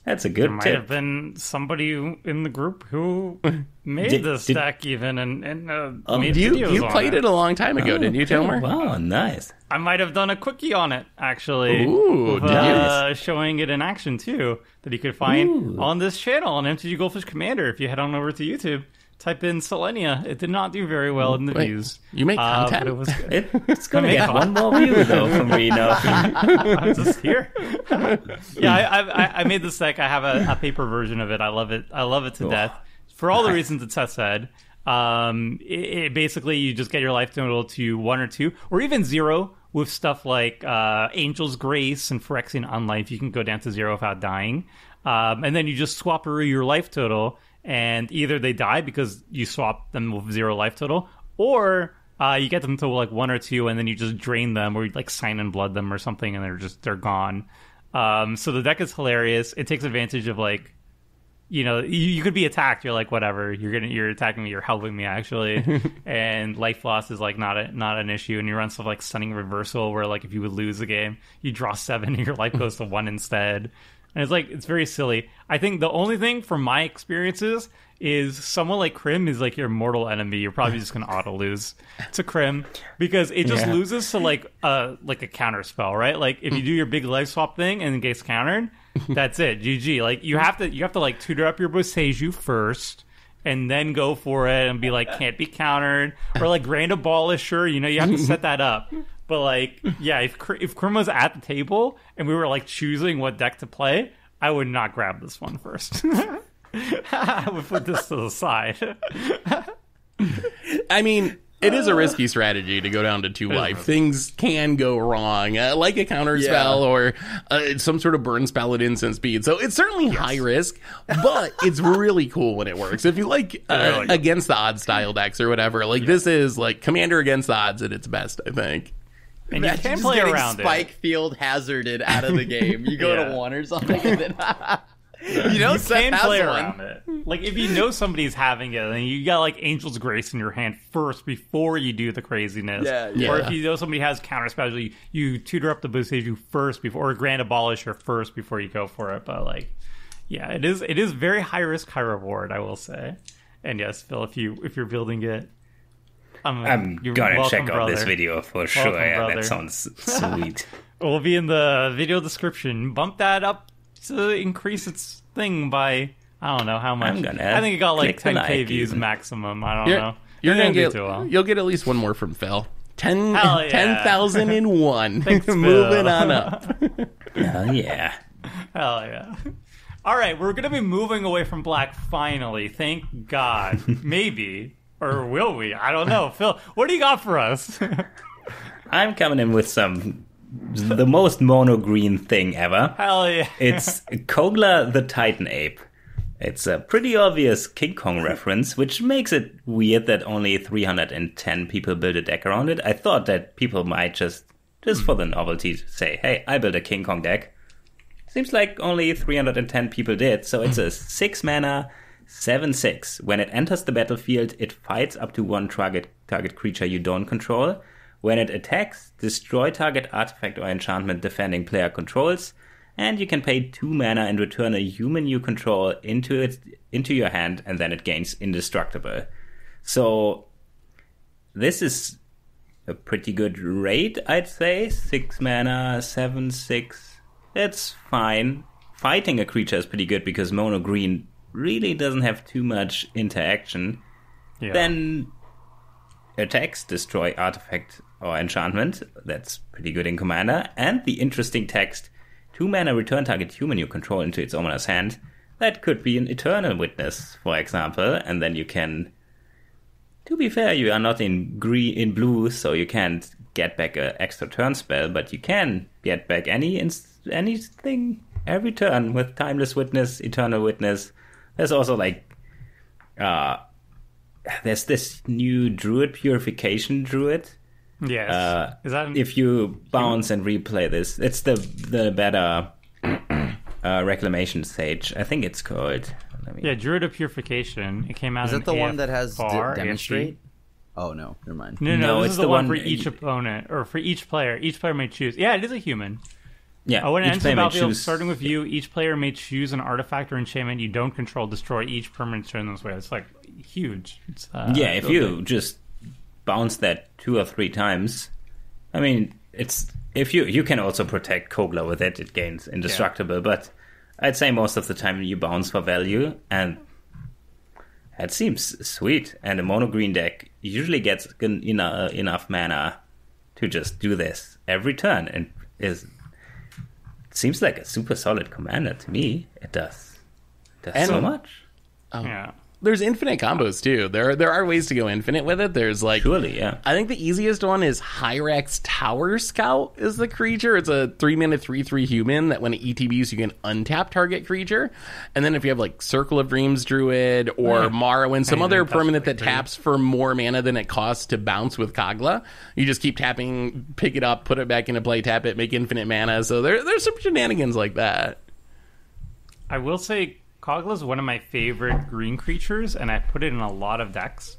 that's a good Might tip. Might have been somebody in the group who [laughs] made Did- this did- deck even and, and uh, Um, made You videos you on played it. it. a long time ago, didn't you, Tomer? Wow, nice. I might have done a quickie on it actually. Ooh, with, did you? uh, showing it in action too that you could find on this channel on MTG Goldfish Commander. If you head on over to YouTube, type in Selenia. It did not do very well in the Wait, views. you make Uh, but content? it was good. It, it's gonna get fun. one more view though from me now. [laughs] I'm just here. yeah, I, I, I made this deck. I have a, a paper version of it. I love it. I love it to Cool. death for all the reasons that Seth said. Um, it, it basically you just get your life total to one or two, or even zero with stuff like uh, Angel's Grace and Phyrexian Unlife. You can go down to zero without dying, um, and then you just swap through your life total, and either they die because you swap them with zero life total, or uh, you get them to like one or two, and then you just drain them, or you like Sign in Blood them or something, and they're just they're gone. Um, so the deck is hilarious. It takes advantage of like, you know, you, you could be attacked. You're like, whatever. You're gonna you're attacking me. You're helping me actually, [laughs] and life loss is like not a, not an issue. And you run stuff like stunning reversal, where like if you would lose the game, you draw seven, and your life goes to one instead. And it's like it's very silly. I think the only thing from my experiences is someone like Krim is like your mortal enemy. You're probably just gonna auto lose to Krim because it just Yeah. loses to like uh like a counter spell, right? Like if you do your big life swap thing and it gets countered, [laughs] that's it. GG. Like you have to you have to like tutor up your Boseiju first and then go for it and be like can't be countered or like Grand Abolisher, you know, you have to set that up. But like, yeah, if Kr- if Krim was at the table and we were like choosing what deck to play, I would not grab this one first. I would put this to the side. I mean, it is a risky strategy to go down to two life. Things can go wrong, uh, like a counter Yeah. or uh, some sort of burn spell at instant speed. So it's certainly high risk, but it's really cool when it works. If you like uh, Really? against the odds style decks or whatever, like this is like commander against the odds at its best, I think. And you can play around Spike it. Field hazarded out of the [laughs] game. You go Yeah. to one or something, and then [laughs] you know You Seth can play one. around it. Like if you know somebody's having it, then you got like Angel's Grace in your hand first before you do the craziness. Yeah, yeah. Or if you know somebody has counter spells, you, you tutor up the Boseiju first before, or Grand Abolisher first before you go for it. But like, yeah, it is it is very high risk, high reward, I will say. And yes, Phil, if you if you're building it, I'm, I'm you're gonna welcome, check out this video for sure. Yeah, brother. that sounds [laughs] sweet. It will be in the video description. Bump that up to increase its thing by I don't know how much. I'm gonna I think it got like 10k views even. maximum. I don't You're, know. you're It gonna didn't get too well. you'll get at least one more from Phil. Ten Hell [laughs] yeah. ten thousand and one. [laughs] Thanks, Moving on up. oh yeah. Hell yeah. All right, we're gonna be moving away from black finally. Thank God. Maybe. Or will we? I don't know. Phil, what do you got for us? [laughs] I'm coming in with some the most mono green thing ever. Hell yeah. It's Kogla the Titan Ape. It's a pretty obvious King Kong reference, which makes it weird that only 310 people build a deck around it. I thought that people might just, just for the novelty, say, hey, I built a King Kong deck. Seems like only 310 people did, so it's a 6 mana, 7 6. When it enters the battlefield, it fights up to one target, target creature you don't control. When it attacks, destroy target artifact or enchantment defending player controls. and you can pay two mana and return a human you control into it into your hand, and then it gains indestructible. So this is a pretty good rate, I'd say. Six mana, seven, six. That's fine. Fighting a creature is pretty good because mono green really doesn't have too much interaction. Yeah. Then attacks, destroy artifact or enchantment. That's pretty good in Commander. And the interesting text two mana return target human you control into its owner's hand. That could be an Eternal Witness, for example, and then you can. To be fair, you are not in green in blue, so you can't get back an extra turn spell, but you can get back any ins- anything every turn with Timeless Witness, Eternal Witness. There's also like uh, there's this new druid purification druid. yes. Uh, is that an, If you bounce and replay this, it's the the better [clears throat] uh, reclamation sage. I think it's called. Let me, yeah, Druid of Purification. It came out. Is that in the one that has AFR, de- demonstrate? AFG. Oh no, never mind. No, no, No, this it's is the, the one, one- for each opponent or for each player. Each player may choose. Yeah, it is a human. Yeah. Oh, when it ends the battlefield, choose- starting with you, each player may choose an artifact or enchantment you don't control, destroy each permanent turn this way. It's like huge. It's, uh, yeah, if you just bounce that two or three times, I mean, it's if you you can also protect Kogla with it, it gains indestructible. But I'd say most of the time you bounce for value, and that seems sweet. And a mono green deck usually gets en- enough, enough mana to just do this every turn, and is seems like a super solid commander to me. It does, it does And- so much. Oh. yeah. There's infinite combos too. There there are ways to go infinite with it. There's like Surely, yeah. I think the easiest one is Hyrax Tower Scout is the creature. It's a three minute three three human that when it ETBs you can untap target creature. And then if you have like Circle of Dreams Druid or Yeah. Marwyn, some other permanent like that three. taps for more mana than it costs to bounce with Kogla, you just keep tapping, pick it up, put it back into play, tap it, make infinite mana. So there there's some shenanigans like that. I will say Kogla is one of my favorite green creatures, and I put it in a lot of decks.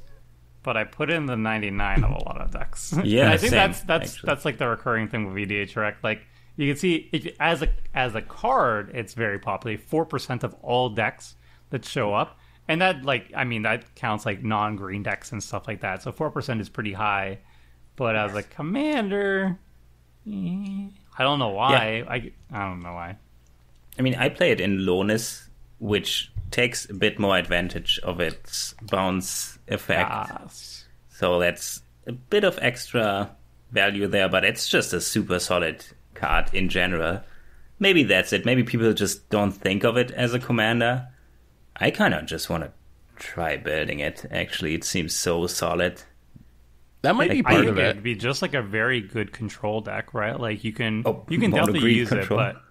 But I put it in the 99 of a lot of decks. [laughs] Yeah, And I think same, that's that's actually. that's like the recurring thing with EDH Rec. Like you can see, if, as a as a card, it's very popular. Four percent of all decks that show up, and that like I mean that counts like non-green decks and stuff like that. So four percent is pretty high. But as a commander, eh, I don't know why. I I don't know why. I mean, I play it in Lonis, which takes a bit more advantage of its bounce effect. Yes. So that's a bit of extra value there, but it's just a super solid card in general. Maybe that's it. Maybe people just don't think of it as a commander. I kind of just want to try building it. Actually, it seems so solid. That might be part think of it'd it. be just like a very good control deck, right? Like you can Oh, you can definitely use control. it, but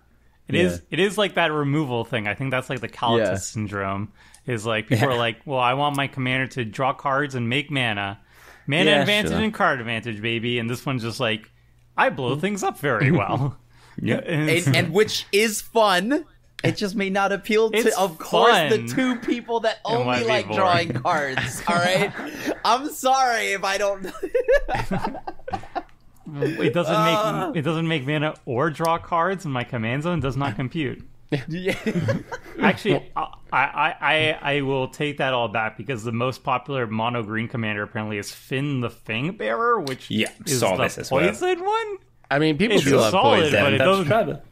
it is Yeah. it is like that removal thing. I think that's like the Kalitas Yeah. syndrome. Is like people Yeah. are like, well, I want my commander to draw cards and make mana, mana Yeah, advantage sure. and card advantage, baby. And this one's just like, I blow mm-hmm. things up very [laughs] well. Yeah. [laughs] And and, and which is fun. It just may not appeal to, It's of course, the two people that only like boring. drawing cards. All right, [laughs] I'm sorry if I don't. It [laughs] doesn't Uh. make it doesn't make mana or draw cards, and my command zone does not compute. [laughs] yeah. Actually, I, I, I, I will take that all back because the most popular mono green commander apparently is Fynn the Fangbearer, which Yeah, is saw the this as well. poison one. I mean, people It's do love solid, poison. but it That's doesn't- trouble.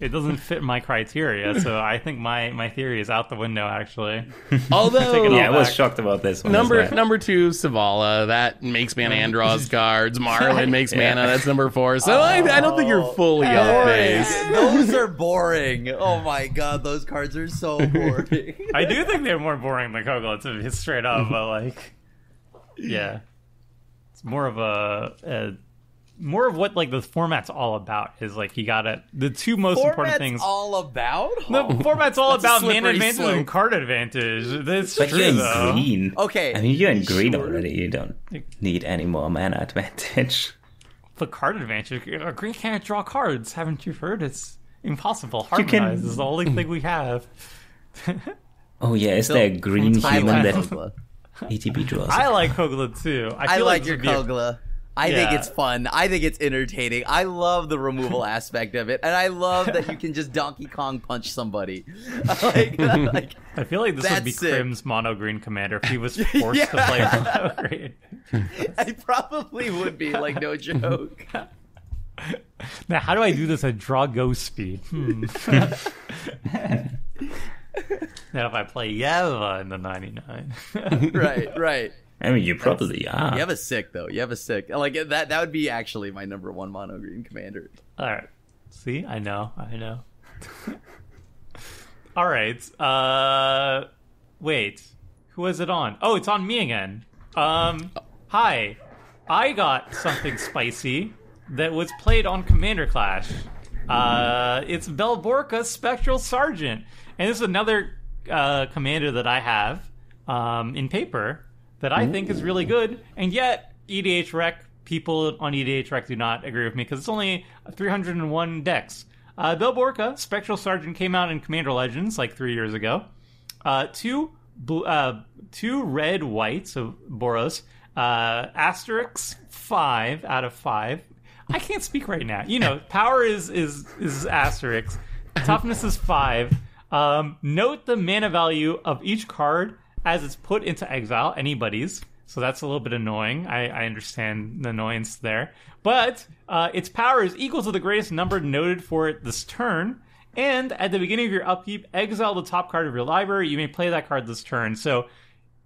It doesn't fit my criteria, so [laughs] I think my, my theory is out the window. Actually, [laughs] Although Take it Yeah, I was back. shocked about this one. Number number two, Selvala. That makes [laughs] mana and draws cards. Marwyn makes Yeah. mana. That's number four. So I, I don't think you're fully off oh, base. Those are boring. Oh my god, those cards are so boring. I do think they're more boring than Kogla to be straight up, but like, yeah, it's more of a, a more of what like the format's all about is like you gotta the two most important things. all about. the format's all about mana slippery advantage slope. and card advantage. That's But true you're in though. green. Okay, I mean, you're in green already. You don't need any more mana advantage. The card advantage. uh, Green can't draw cards. Haven't you heard? It's impossible. You can- Harmonize is the only thing we have. [laughs] Oh yeah, is there a green I human like that Kogla. ETB draws? I like Kogla too. I, I feel like this your would be a- Kogla. I think it's fun. I think it's entertaining. I love the removal [laughs] aspect of it, and I love that you can just Donkey Kong punch somebody. [laughs] like, [laughs] like, I feel like this would be That's sick. Krim's mono green commander if he was forced to play mono green. I probably would be like no joke. Now, how do I do this at draw ghost speed? Hmm. now, if I play Yeva in the 99. right, right. I mean, you probably are. You have a sick though. You have a sick. Like that. That would be actually my number one mono green commander. All right. See, I know, I know. [laughs] All right. Uh, wait. Who is it on? Oh, it's on me again. Um, hi. I got something spicy that was played on Commander Clash. Uh, it's Bell Borca Spectral Sergeant, and this is another uh, commander that I have um, in paper that I think is really good, and yet EDH Rec people on EDH Rec do not agree with me because it's only 301 decks. Uh, Bell Borca Spectral Sergeant came out in Commander Legends like three years ago. Uh, two bl- uh, two red whites of Boros. Uh, asterisk five out of five. I can't speak right now. You know, power is is is asterisk. Toughness is five. Um, note the mana value of each card as it's put into exile. Anybody's. So that's a little bit annoying. I, I understand the annoyance there. But uh, its power is equal to the greatest number noted for it this turn. And at the beginning of your upkeep, exile the top card of your library. You may play that card this turn. So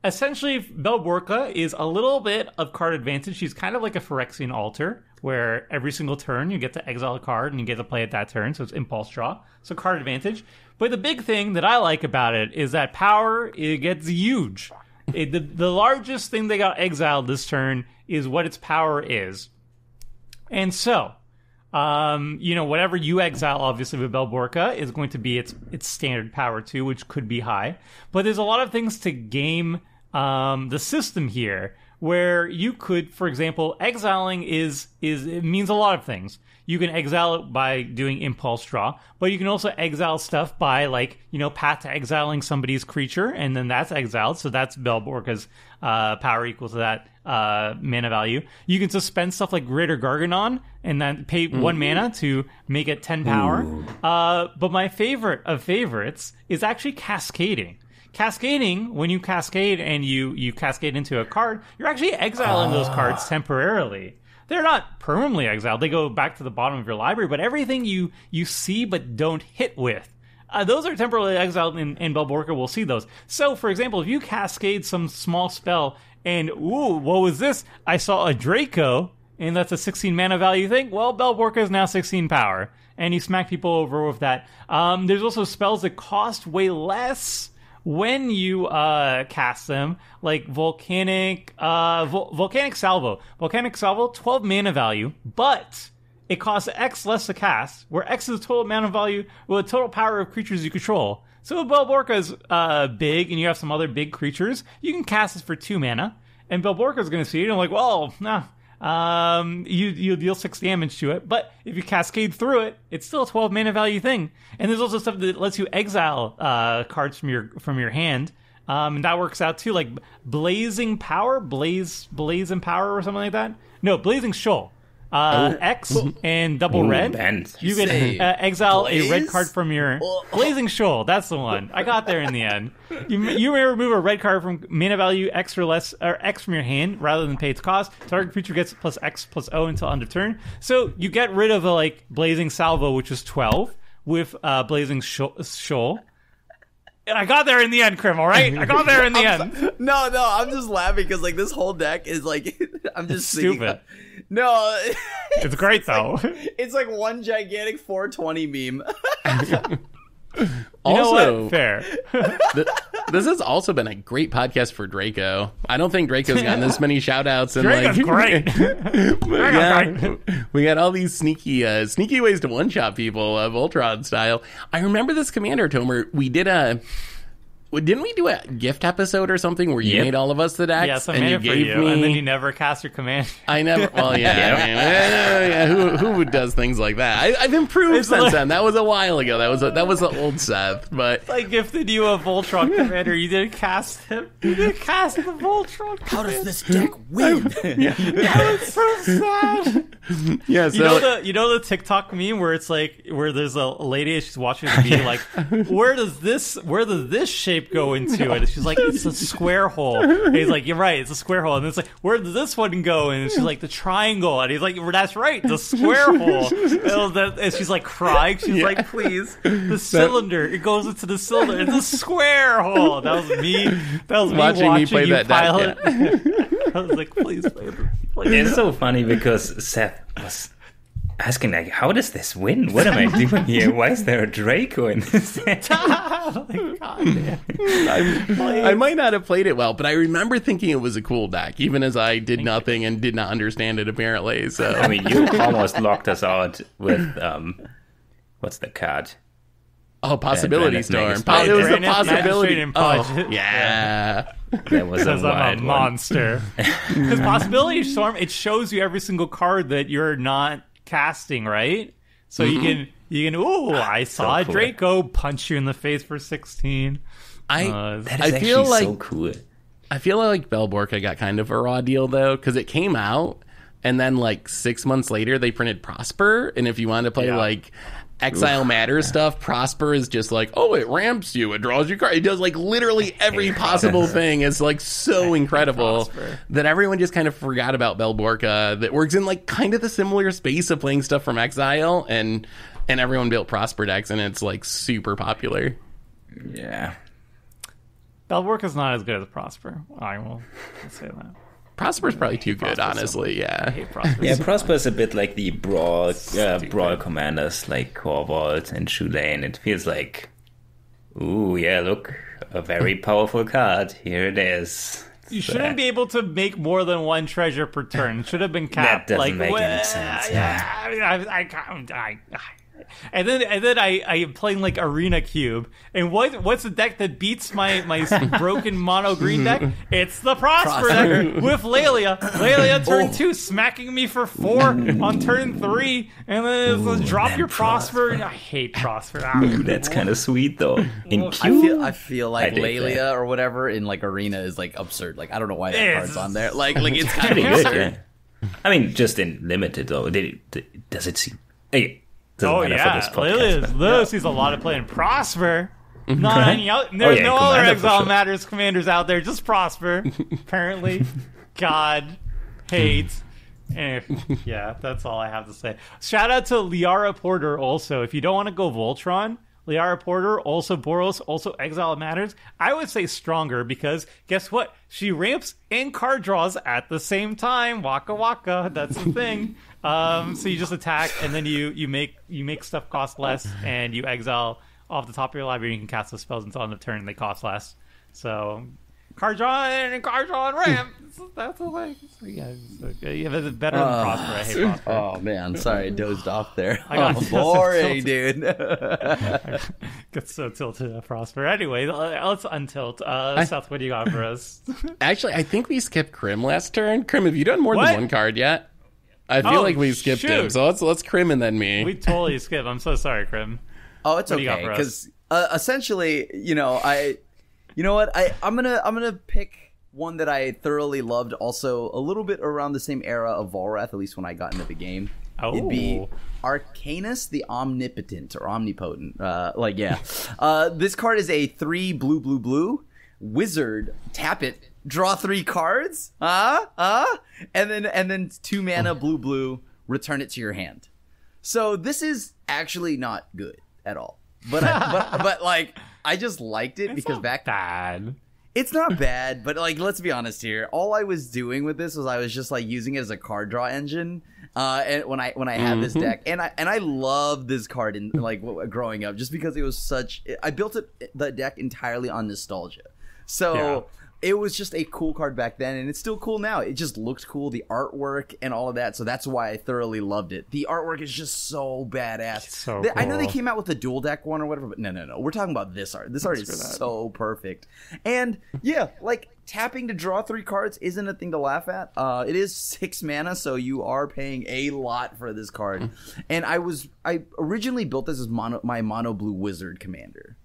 essentially, Bell Borca is a little bit of card advantage. She's kind of like a Phyrexian altar, where every single turn you get to exile a card and you get to play it that turn. So it's impulse draw. So card advantage. But the big thing that I like about it is that power it gets huge. It, the, the largest thing they got exiled this turn is what its power is. And so, um, you know, whatever you exile, obviously with Bell Borca is going to be its its standard power too, which could be high. But there's a lot of things to game um, the system here, where you could, for example, exiling is is it means a lot of things. You can exile it by doing impulse draw, but you can also exile stuff by like you know path to exiling somebody's creature, and then that's exiled. So that's Bell Borca's uh, power equal to that uh, mana value. You can suspend stuff like or Gargadon, and then pay one mana to make it ten power. Uh, but my favorite of favorites is actually cascading. Cascading, when you cascade and you you cascade into a card, you're actually exiling those cards temporarily. They're not permanently exiled; they go back to the bottom of your library. But everything you you see but don't hit with, uh, those are temporarily exiled, and, and Bell Borca will see those. So, for example, if you cascade some small spell, and ooh, what was this? I saw a Draco, and that's a 16 mana value thing. Well, Bell Borca is now 16 power, and you smack people over with that. Um, there's also spells that cost way less when you uh, cast them, like volcanic, uh, Vol- volcanic salvo. Volcanic salvo, 12 mana value, but it costs X less to cast, where X is the total mana value with the total power of creatures you control. So if Bell Borca is uh, big and you have some other big creatures, you can cast this for two mana, and Bell Borca is going to see it and like, well, nah. Um, you you deal six damage to it, but if you cascade through it, it's still a twelve mana value thing. And there's also stuff that lets you exile uh, cards from your from your hand, um, and that works out too. Like blazing power, blaze blaze and power, or something like that. No, blazing shoal. Uh, X and double Ooh, red. bend. You can uh, exile a red card from your Oh. blazing shoal. That's the one. I got there in the end. You you may remove a red card from mana value X or less or X from your hand rather than pay its cost. Target creature gets plus X plus O until end of turn. So you get rid of a like blazing salvo, which is twelve, with uh, blazing Shoal- I got there in the end, Krim. All right, I got there in the [laughs] end. No, no, I'm just laughing because like this whole deck is like [laughs] I'm just It's thinking- stupid. No, [laughs] It's great though. it's like one gigantic 420 meme. [laughs] Also. Fair. [laughs] th- this has also been a great podcast for Draco. I don't think Draco's gotten this many shout outs and Draco's like great. yeah, we got all these sneaky uh, sneaky ways to one shot people of Voltron style. I remember this commander Tomer. We did a didn't we do a gift episode or something where you Yep. made all of us the decks Yes, I and made you it for gave you, me? and then you never cast your command. [laughs] I never. Well, yeah, [laughs] I mean, yeah. Who who does things like that? I, I've improved It's since like- then. That was a while ago. That was a, that was the old Seth. But I gifted you a Voltron commander. You didn't cast him. You didn't cast the Voltron. How does this deck win? [laughs] yeah. that was so sad. yeah, so You know the you know the TikTok meme where it's like where there's a lady and she's watching the video like where does this where does this shape go into and she's like it's a square hole. And he's like you're right it's a square hole. And it's like where does this one go? And she's like the triangle. And he's like that's right the square hole. And, she's like crying. She's like please the [laughs] cylinder it goes into the cylinder. It's a square hole. That was me that was me Watching watching, me play you that deck, pilot. [laughs] I was like please play the please. It's so funny because Seth was asking like, "How does this win? What am I [laughs] doing here? Why is there a Draco in this?" deck?" oh my god. I might not have played it well, but I remember thinking it was a cool deck, even as I did nothing and did not understand it apparently. So I mean, you almost locked us out with um, what's the card? oh, possibility Dragon's storm. Po- it was the Dragon's possibility. Oh, Pudge. yeah. That was a Says I'm a monster. [laughs] Because possibility storm, it shows you every single card that you're not casting, right? So you can you can. Ooh, I saw a cool. Draco punch you in the face for sixteen. I Uh, That I is feel like so cool. I feel like Bell Borca got kind of a raw deal though, because it came out and then like six months later they printed Prosper, and if you wanted to play Yeah. like Exile Matters stuff, Prosper is just like, oh, it ramps you, it draws you card, it does like literally [laughs] every possible thing. It's like so incredible that everyone just kind of forgot about Bell Borca. That works in like kind of the similar space of playing stuff from Exile, and and everyone built Prosper decks, and it's like super popular. Yeah. Bell Borca is not as good as Prosper. I will say that. Prosper's probably too good, Prosper's so honestly. I Yeah. hate Prosper. [laughs] Yeah, Prosper is a bit like the brawl uh, brawl commanders like Korvold and Chulane. It feels like, ooh, yeah, look, a very [laughs] powerful card. Here it is. You shouldn't be able to make more than one treasure per turn. It should have been [laughs] capped. That doesn't like, make any sense, Yeah, I, mean, I, I, I, I, and then and then I I am playing like Arena Cube. And what what's the deck that beats my my [laughs] broken mono green deck? [laughs] It's the Prosper, deck with Laelia. Laelia [laughs] turn Oh. two, smacking me for four on turn three, and then it's a drop your Prosper. I hate Prosper. Ah, That's kind of sweet though. In Well, I Q, feel I feel like I Laelia that. or whatever in like arena is like absurd. Like I don't know why that It's- card's on there. Like like it's kind pretty of good. Yeah. I mean, just in limited though. Did it, does it seem? Hey, doesn't Oh yeah, for this podcast, Laelia, but- sees a lot of playing Prosper. Not any out. There's Oh, yeah, no other Exile sure. Matters commanders out there, just Prosper. [laughs] apparently, God hates. Eh, yeah, that's all I have to say. Shout out to Liara Porter. Also, if you don't want to go Voltron, Liara Porter, also Boros, also Exile Matters. I would say stronger because guess what? She ramps and card draws at the same time. Waka waka. That's the thing. [laughs] Um, so you just attack and then you you make you make stuff cost less and you exile off the top of your library. You can cast those spells until end of turn. and They cost less. So card draw and card draw and ramp. That's the way. So, yeah, so, yeah, it's better than Uh, Prosper. I hate [laughs] Prosper. Oh man, sorry, I dozed off there. I got- oh, that's boring, tilted. dude. [laughs] Get so tilted at Prosper. Anyway, let's untilt. Uh, Seth, what do you got for us? [laughs] Actually, I think we skipped Krim last turn. Krim, have you done more What? than one card yet? I feel Oh, like we skipped him, so let's let's Krim and then me. we totally skip. I'm so sorry, Krim. Oh, it's What do you got okay for because uh, essentially, you know, I, you know what, I I'm gonna I'm gonna pick one that I thoroughly loved. Also, a little bit around the same era of Volrath, at least when I got into the game. It'd be Oh. Arcanis the Omnipotent or Omnipotent. Uh, like yeah, [laughs] uh, this card is a three blue blue blue wizard. Tap it, draw three cards. Uh, uh, and then and then two mana blue blue. Return it to your hand. So this is actually not good at all. But I, but [laughs] but like I just liked it because not back bad. it's not bad, but like let's be honest here. All I was doing with this was I was just like using it as a card draw engine. Uh, and when I when I had this deck, and I and I love this card in like growing up, just because it was such. I built it the deck entirely on nostalgia. So it was just a cool card back then, and it's still cool now. It just looked cool, the artwork and all of that. So that's why I thoroughly loved it. The artwork is just so badass. so The- I know they came out with the dual deck one or whatever, but no, no, no. We're talking about this art. This art is so perfect. And yeah, like tapping to draw three cards isn't a thing to laugh at. Uh, it is six mana, so you are paying a lot for this card. and I was I originally built this as mono, my mono blue wizard commander.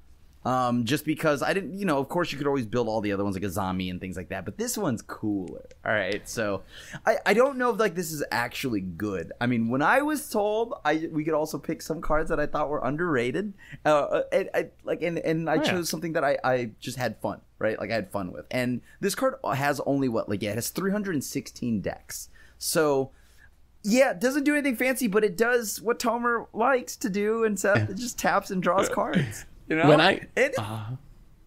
Um, just because I didn't, you know, of course you could always build all the other ones like a zombie and things like that, but this one's cooler. All right, so I, I don't know if like this is actually good. I mean, when I was told, I we could also pick some cards that I thought were underrated, uh, and I like and and I Oh, yeah. chose something that I I just had fun, right? Like I had fun with, and this card has only what like yeah, it has 316 decks, so yeah, it doesn't do anything fancy, but it does what Tomer likes to do, and Seth it just taps and draws [laughs] cards. You know, When I- and uh-huh.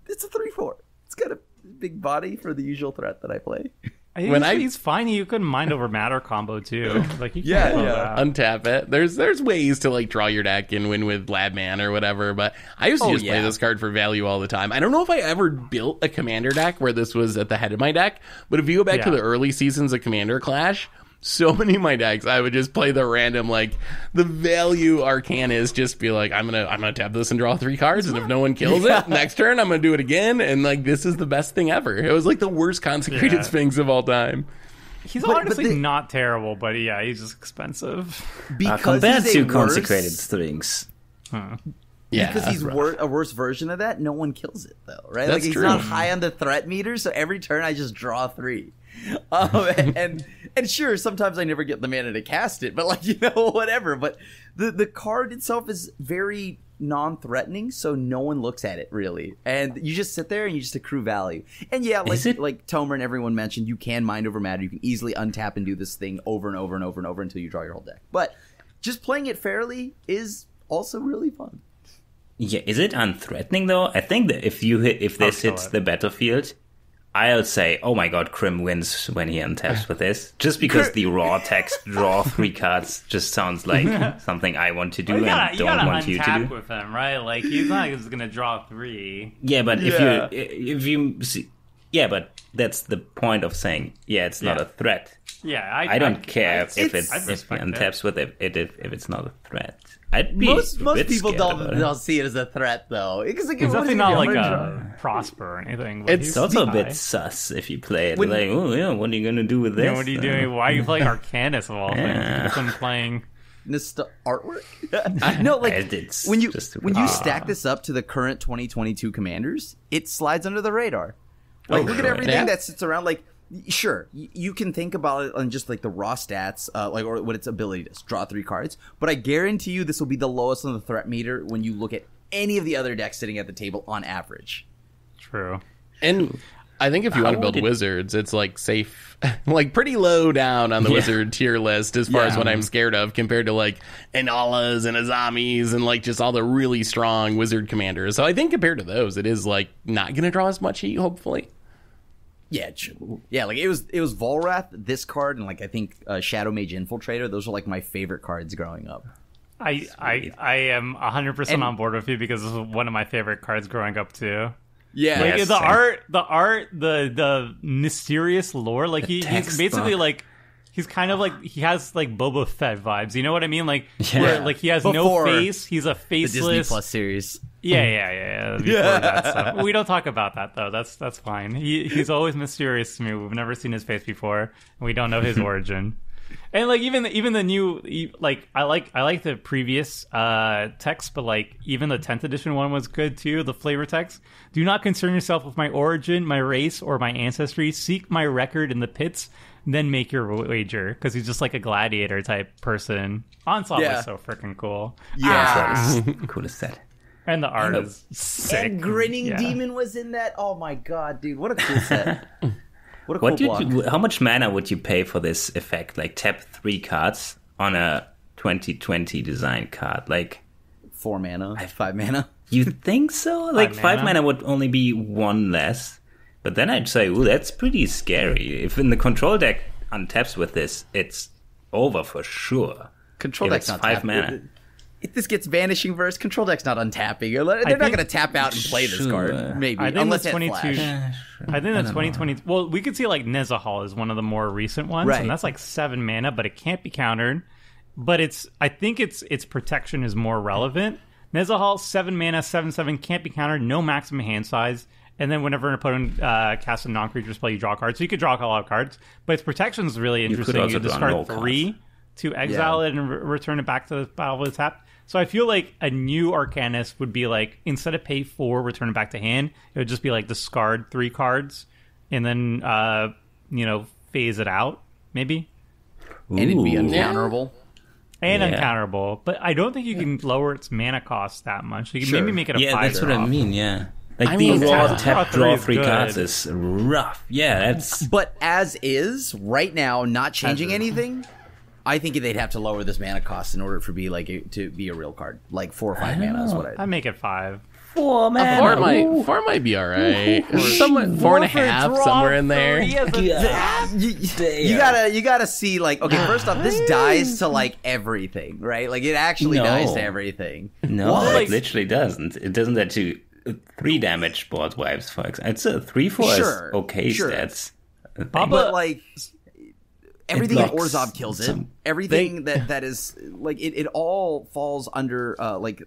it's a three four. It's got a big body for the usual threat that I play. He's, When I- he's fine. You could mind over matter combo too. [laughs] Like you can Yeah, yeah, yeah. untap it. There's there's ways to like draw your deck and win with Lab Man or whatever, but I used to Oh, just play this card for value all the time. I don't know if I ever built a commander deck where this was at the head of my deck, but if you go back to the early seasons of Commander Clash, so [laughs] many of my decks I would just play the random like the value arcana is just be like I'm gonna I'm gonna tap this and draw three cards and if no one kills it next turn I'm gonna do it again and like this is the best thing ever. It was like the worst consecrated Yeah. sphinx of all time. He's but honestly the- not terrible, but yeah, he's just expensive. Uh, Because compared he's a to consecrated worse, strings. Yeah, because he's wor- a worse version of that, no one kills it though, right? That's like he's true. not high on the threat meter, so every turn I just draw three. [laughs] Um, and, and and sure, sometimes I never get the mana to cast it, but like [laughs] you know, whatever. But the the card itself is very non-threatening, so no one looks at it really, and you just sit there and you just accrue value. And yeah, like it- like Tomer and everyone mentioned, you can mind over matter. You can easily untap and do this thing over and over and over and over until you draw your whole deck. But just playing it fairly is also really fun. Yeah, is it unthreatening though? I think that if you hit if this kill hits it. the battlefield, I'll say, oh my god, Krim wins when he untaps with this. Just because the raw text draw three cards just sounds [laughs] like something I want to do and gotta, you don't want you to do. with him, right? Like he's not just gonna draw three. Yeah, but Yeah. if you if you see, yeah, but that's the point of saying, yeah, it's not Yeah. a threat. Yeah, I, I don't care I- if it's- it's if he respect it. untaps with it, it if, if it's not a threat. I'd be most a most bit people don't don't see it as a threat though. Because like, It's what is definitely not like a prosper or anything. but It's also a bit sus if you play it When- like, oh yeah, what are you gonna do with this? You know, what are you doing? Why are you playing [laughs] Arcanis of all things? Yeah. You've been playing. Nostal- artwork. [laughs] [laughs] no, like I did s- when you just to- when you stack this up to the current 2022 commanders, it slides under the radar. Like oh, look at everything Yeah. that sits around. Like y- sure, you can think about it on just like the raw stats, uh, like or what its ability does, draw three cards. But I guarantee you, this will be the lowest on the threat meter when you look at any of the other decks sitting at the table on average. True. And I think if you want to build did- wizards, it's like safe, [laughs] like pretty low down on the Yeah. wizard tier list as far as what I'm scared of compared to like Inallas and Azamis and like just all the really strong wizard commanders. So I think compared to those, it is like not going to draw as much heat, hopefully. Yeah, yeah. Like it was, it was Volrath, this card, and like I think uh, Shadow Mage Infiltrator. Those are like my favorite cards growing up. I, I I am 100% on board with you because this was one of my favorite cards growing up too. Yeah, Like Yes, the same. art, the art, the the mysterious lore. Like he, he's basically book. like he's kind of like he has like Boba Fett vibes. You know what I mean? Like Yeah. where, like he has no face. He's a the Disney. Plus series. Yeah, yeah, yeah. yeah. Before that stuff. We don't talk about that though. That's that's fine. He he's always mysterious to me. We've never seen his face before, and we don't know his [laughs] origin. And like even even the new like I like I like the previous uh text, but like even the tenth edition one was good too. The flavor text. Do not concern yourself with my origin, my race, or my ancestry. Seek my record in the pits, then make your wager. Because he's just like a gladiator type person. Onslaught Yeah. was so freaking cool, Yeah. [laughs] [laughs] coolest set. and the art And the- is sick. And Grinning Yeah. Demon was in that. Oh my god, dude! What a cool set. [laughs] What a cool What do block. you, how much mana would you pay for this effect? Like tap three cards on a 2020 design card. Like Four mana, five mana. you think so? Like five mana? mana would only be one less. But then I'd say, ooh, that's pretty scary. If in the control deck untaps with this, it's over for sure. Control If deck's it's not five tapped. mana. If this gets vanishing verse, control deck's not untapping. They're not going to tap out and play this Sure. card. Maybe I think unless the it had 22 flash. I think the 2020. Well, we could see like Nezahal is one of the more recent ones, Right. and that's like seven mana, but it can't be countered. But it's I think its its protection is more relevant. Nezahal seven mana, seven seven can't be countered, no maximum hand size. And then whenever an opponent uh, casts a non-creature spell, you draw a card. So you could draw a lot of cards, but its protection is really interesting. also You draw discard no cards. three to exile it and re- return it back to the battle with tap. So I feel like a new Arcanis would be like instead of pay four, return it back to hand, it would just be like discard three cards and then uh, you know phase it out maybe and it'd be Ooh. uncounterable. and Yeah. uncounterable. But I don't think you can lower its mana cost that much. You can Sure. maybe make it a Yeah, five. that's what I mean. Yeah, like I the mean, raw tap- tap draw draw three three cards is rough. Yeah, that's But as is right now, not changing anything. I think they'd have to lower this mana cost in order for be like a, to be a real card, like four or five mana is what I. I make it five. four man. Four might four might be all right. Somewhat four and a half somewhere in there. Yeah. you, you gotta you gotta see like okay ah, first off this dies to like everything right like it actually No. dies to everything No, What? it literally doesn't. It doesn't that to three damage board wipes, for example. It's a three four Sure, is okay sure. stats. Baba- but like everything in blocks Orzhov kills it some- everything that that is like it, it all falls under uh like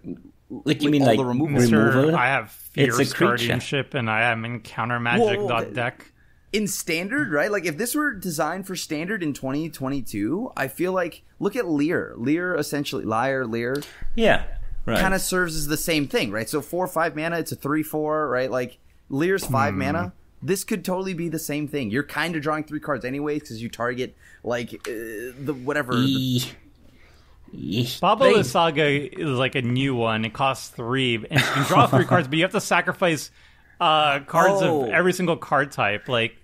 Like you mean all like the removal Mr. removal? I have It's a fierce creature. guardianship and I am in counter magic dot deck. in standard, right? Like if this were designed for standard in 2022, I feel like look at Lear. Lear essentially Liar Lear Yeah, right. kind of serves as the same thing, right? So 4 5 mana, it's a 3 4, right? Like Lear's 5 mana. This could totally be the same thing. You're kind of drawing three cards anyways because you target like uh, the whatever the. Baba They- Saga is like a new one. It costs three, and you can draw three [laughs] cards, but you have to sacrifice uh, cards Oh. of every single card type. Like,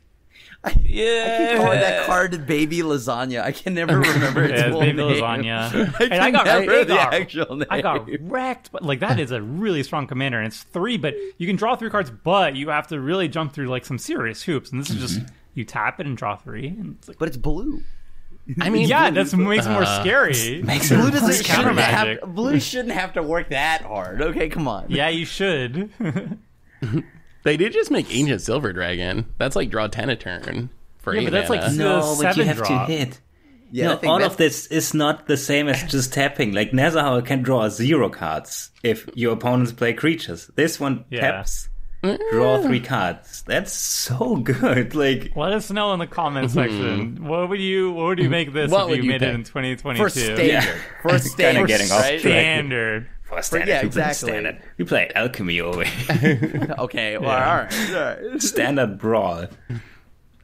I yeah, keep calling that card baby lasagna. I can never [laughs] remember its Yeah, it's full baby name. lasagna. [laughs] I and I got, never I the got- actual name. I got wrecked, but like that is a really strong commander, and it's three. But you can draw three cards, but you have to really jump through like some serious hoops. And this is just mm-hmm. you tap it and draw three. And it's like, but it's blue. I mean, yeah, that's makes it more uh, scary. [laughs] Makes Blue doesn't counter shouldn't have, magic. blue shouldn't have to work that hard. Okay, come on. Yeah, you should. They did just make Ancient Silver Dragon. That's like draw ten a turn for Yeah, eight but that's like mana. s- no, the but you have drop. to hit. Yeah, no, all that- of this is not the same as just tapping. Like Nezahal can draw zero cards if your opponents play creatures. This one Yeah. taps, mm. draw three cards. That's so [laughs] good. Like Let us know in the comment mm-hmm. section. What would you What would you make this What if would you you made it in 2022? for standard. Yeah. For [laughs] Kinda getting off right? track. Standard. For standard, yeah, we play [laughs] exactly. standard. We play alchemy over here. [laughs] Okay, well, Yeah. all right. All right. [laughs] standard brawl.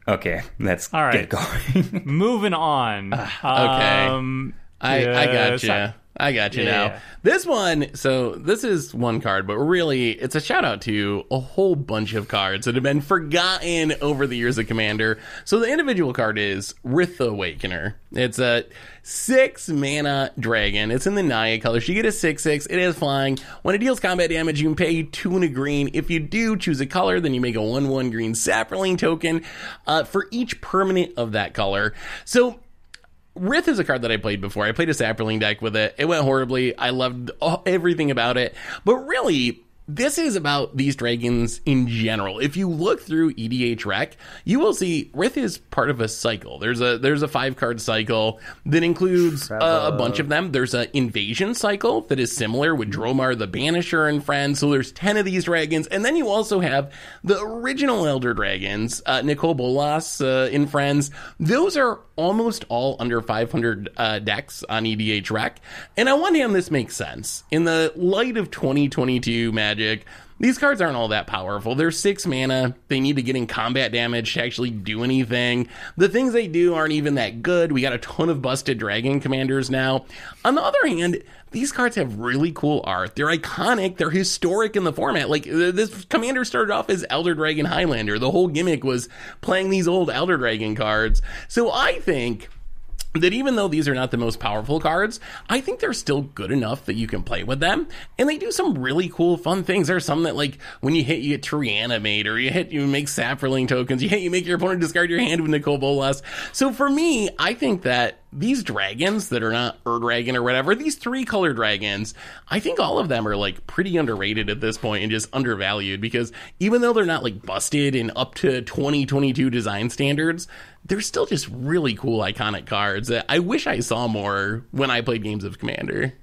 Okay, let's All right. get going. Moving on. okay. Um, I, I yeah, got you. I got you Yeah, now. yeah. This one, so this is one card, but really, it's a shout out to a whole bunch of cards that have been forgotten over the years of Commander. So the individual card is Rith the Awakener. It's a six mana dragon. It's in the Naya color. You get a six six. It is flying. When it deals combat damage, you can pay two and a green. If you do choose a color, then you make a one one green saproling token uh, for each permanent of that color. So Rith is a card that I played before. I played a Saproling deck with it. It went horribly. I loved all, everything about it. But really, this is about these dragons in general. If you look through EDH Rec, you will see Rith is part of a cycle. There's a there's a five card cycle that includes uh, a bunch of them. There's an invasion cycle that is similar with Dromar the Banisher and friends. So there's ten of these dragons, and then you also have the original Elder Dragons, uh, Nicol Bolas uh, in friends. Those are almost all under 500 uh, decks on EDH Rec. And on one hand, this makes sense. In the light of 2022 Magic, these cards aren't all that powerful. They're six mana. They need to get in combat damage to actually do anything. The things they do aren't even that good. We got a ton of busted dragon commanders now. On the other hand, these cards have really cool art. They're iconic. They're historic in the format. Like this commander started off as Elder Dragon Highlander. The whole gimmick was playing these old Elder Dragon cards. So I think that even though these are not the most powerful cards, I think they're still good enough that you can play with them. And they do some really cool, fun things. There's some that, like, when you hit, you get to reanimate, or you hit, you make Saproling tokens, you hit, you make your opponent discard your hand with Nicol Bolas. So for me, I think that these dragons that are not Ur Dragon or whatever, these three color dragons, I think all of them are like pretty underrated at this point and just undervalued because even though they're not like busted and up to 2022 design standards, they're still just really cool iconic cards that I wish I saw more when I played games of Commander.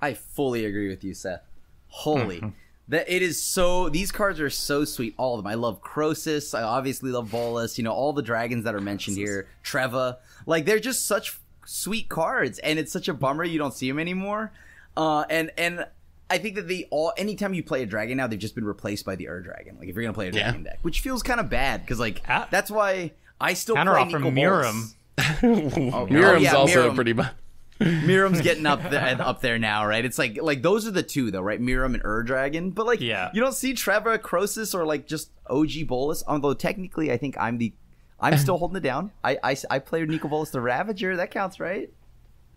I fully agree with you, Seth. Holy. That it is so these cards are so sweet, all of them. I love Crosis I obviously love Volus, you know, all the dragons that are mentioned here, Treva. Like they're just such sweet cards, and it's such a bummer you don't see them anymore. Uh and and I think that they all anytime you play a dragon now, they've just been replaced by the Ur Dragon. Like if you're gonna play a Yeah. dragon deck. Which feels kind of bad, because like Ah. that's why I still Counter play offer Nico Miirym. Bolas. [laughs] Oh, Miirym's yeah, also Miirym. pretty. Bu- [laughs] Miirym's [laughs] getting up there, up there now, right? It's like like those are the two though, right? Miirym and Ur Dragon, but like Yeah. you don't see Treva Crosis or like just OG Bolas. Although technically, I think I'm the I'm still holding it down. I I, I played Nicol Bolas the Ravager. That counts, right?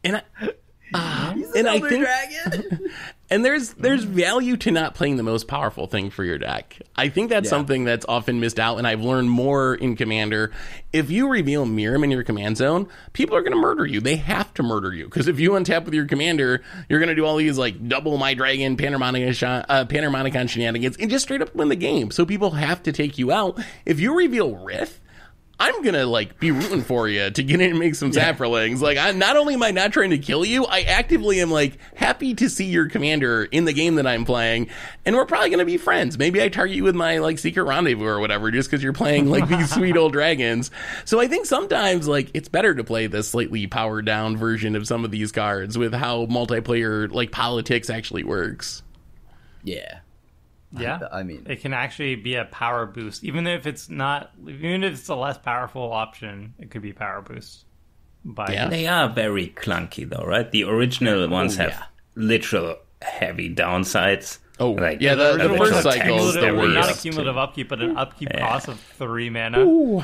and I, He's an And I think- Dragon. [laughs] [laughs] And there's there's value to not playing the most powerful thing for your deck. I think that's Yeah. something that's often missed out, and I've learned more in Commander. If you reveal Miirym in your command zone, people are going to murder you. They have to murder you because if you untap with your commander, you're going to do all these like double my dragon, Panharmonicon, uh, Panharmonicon shenanigans, and just straight up win the game. So people have to take you out. If you reveal Rith. I'm gonna like be rooting for you to get in and make some saprolings. Like, I not only am I not trying to kill you, I actively am like happy to see your commander in the game that I'm playing, and we're probably gonna be friends. Maybe I target you with my like secret rendezvous or whatever, just because you're playing like these [laughs] sweet old dragons. So I think sometimes like it's better to play the slightly powered down version of some of these cards with how multiplayer like politics actually works. yeah, Yeah, I mean- it can actually be a power boost, even if it's not. Even if it's a less powerful option, it could be power boost. By Yeah. They are very clunky, though, right? The original ones have yeah. literal heavy downsides. Oh, like yeah, the- Original the first cycle is the cumulative- Not a cumulative upkeep, but an upkeep cost of three mana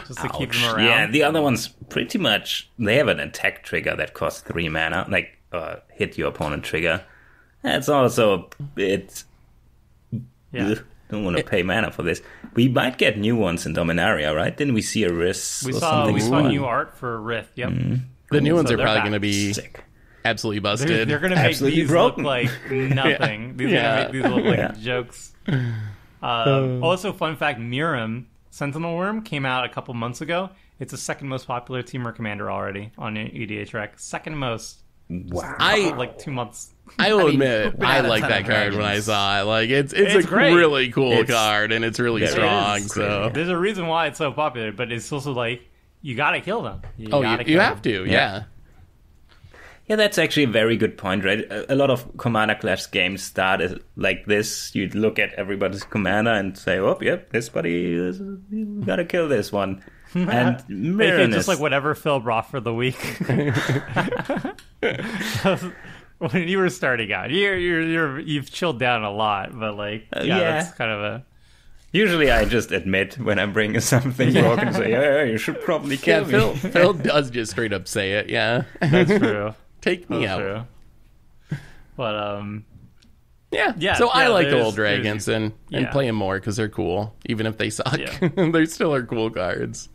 just to keep them around. Yeah, the other ones pretty much they have an attack trigger that costs three mana, like uh, hit your opponent trigger. That's also a bit. Yeah. Ugh, don't want to pay mana for this. We might get new ones in Dominaria, right? Didn't we see a risk we or saw something? we saw fun? new art for Rith. Yep, The new ones So are probably going to be Sick. absolutely they're, busted. they're gonna make Absolutely these broken. look like [laughs] nothing. These Yeah. are gonna make these look like Yeah. jokes. [laughs] Um, also, fun fact: Miirym Sentinel Wyrm came out a couple months ago. It's the second most popular Temur commander already on EDH Rec. Second most. Wow. I like two months. I will I mean, admit, I like that of card when I saw it. Like it's it's, It's a great. really cool It's- card and it's really Yeah, it strong. is So great. There's a reason why it's so popular, but it's also like you gotta kill them. You oh, gotta you, you have them. to, yeah. Yeah, that's actually a very good point, right? A, a lot of Commander Clash games start uh, like this. You look at everybody's commander and say, "Oh, yep, this buddy, is, you gotta kill this one." [laughs] And Make it Miirym just like whatever Phil brought for the week. [laughs] [laughs] [laughs] when you were starting out, you're you're, you're you've chilled down a lot, but like yeah, yeah. that's kind of a Usually, I just admit when I'm bringing [laughs] something broken, and say, "Yeah, you should probably Yeah, kill me." Phil Phil [laughs] does just straight up say it. Yeah, that's true. take me That's out. true. But um, Yeah, Yeah, So I like the old dragons there's- and and yeah. play them more because they're cool, even if they suck. Yeah. they still are cool cards.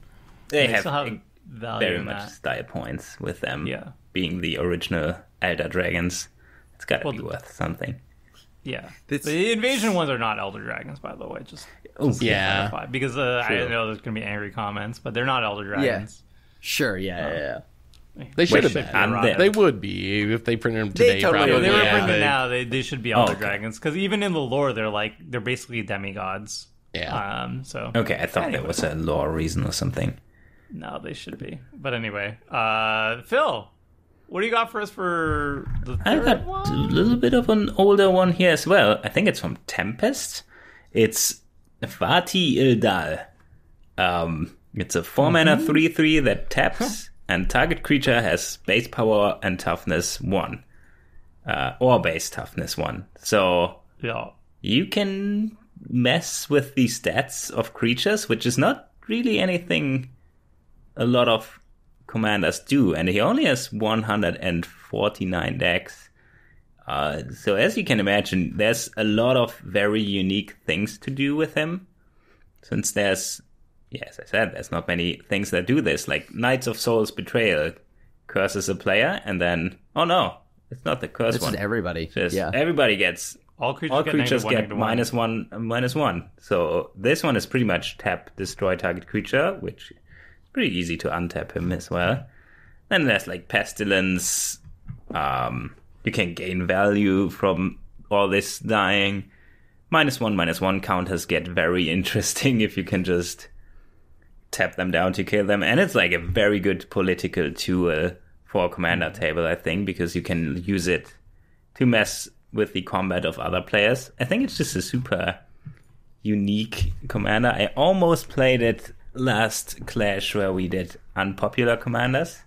They they have still have value very in much that. style points with them. Yeah. being the original Elder Dragons, it's gotta Well, be worth something. Yeah, It's- the invasion ones are not Elder Dragons, by the way. Just Oh, Yeah, clarify, because uh, I know there's gonna be angry comments, but they're not Elder Dragons. Yeah. Sure, yeah, yeah, yeah. they should have should been. be I'm right. there. They would be if they printed them today. They totally probably. They were Yeah, printed now. They, they should be Elder okay. Dragons because even in the lore, they're like they're basically demigods. Yeah. Um. So Okay, I thought Anyway. there was a lore reason or something. no, they should be. But anyway, uh, Phil, what do you got for us for the I got a little bit of an older one here as well. I think it's from Tempest. It's Vhati il-Dal. Um, it's a 4 mana 3 3 that taps, and target creature has base power and toughness 1. Uh, or base toughness 1. So Yeah. you can mess with the stats of creatures, which is not really anything a lot of commanders do. And he only has 149 decks. Uh, so as you can imagine, there's a lot of very unique things to do with him. Since there's, yeah, as I said, there's not many things that do this, like Knights of Souls Betrayal curses a player, and then oh no, it's not the curse This one. is everybody. Just yeah. everybody gets All creatures all get creatures negative one, get negative one. minus one, minus one. So this one is pretty much tap destroy target creature, which is pretty easy to untap him as well. Then there's like pestilence. Um, you can gain value from all this dying. Minus one, minus one counters get very [laughs] interesting if you can just tap them down to kill them, and it's like a very good political tool for a commander table, I think, because you can use it to mess with the combat of other players. I think it's just a super unique commander. I almost played it last Clash where we did unpopular commanders,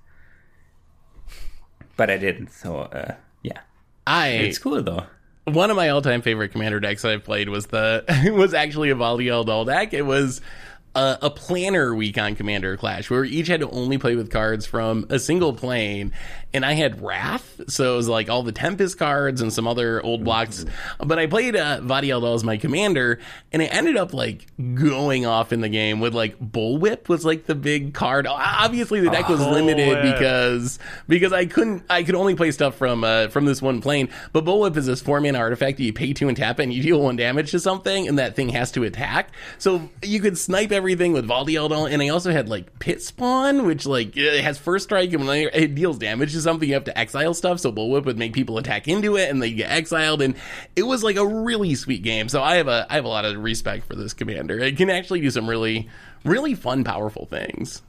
but I didn't. So uh, yeah, I it's cool though. one of my all-time favorite commander decks I've played was the [laughs] was actually a Vhati il-Dal deck. It was a, a planner week on Commander Clash where we each had to only play with cards from a single plane, and I had Rath, so it was like all the Tempest cards and some other old blocks. But I played uh, as my commander, and it ended up like going off in the game with like Bullwhip was like the big card. Obviously, the deck was limited Bullwhip. because because I couldn't I could only play stuff from uh, from this one plane. But Bullwhip is this four mana artifact that you pay two and tap it, and you deal one damage to something, and that thing has to attack. So you could snipe everything with Valdiel, and I also had like Pit Spawn, which like it has first strike, and when it deals damage to something, you have to exile stuff. So Bullwhip would make people attack into it, and they get exiled, and it was like a really sweet game. So I have a I have a lot of respect for this commander. It can actually do some really really fun, powerful things.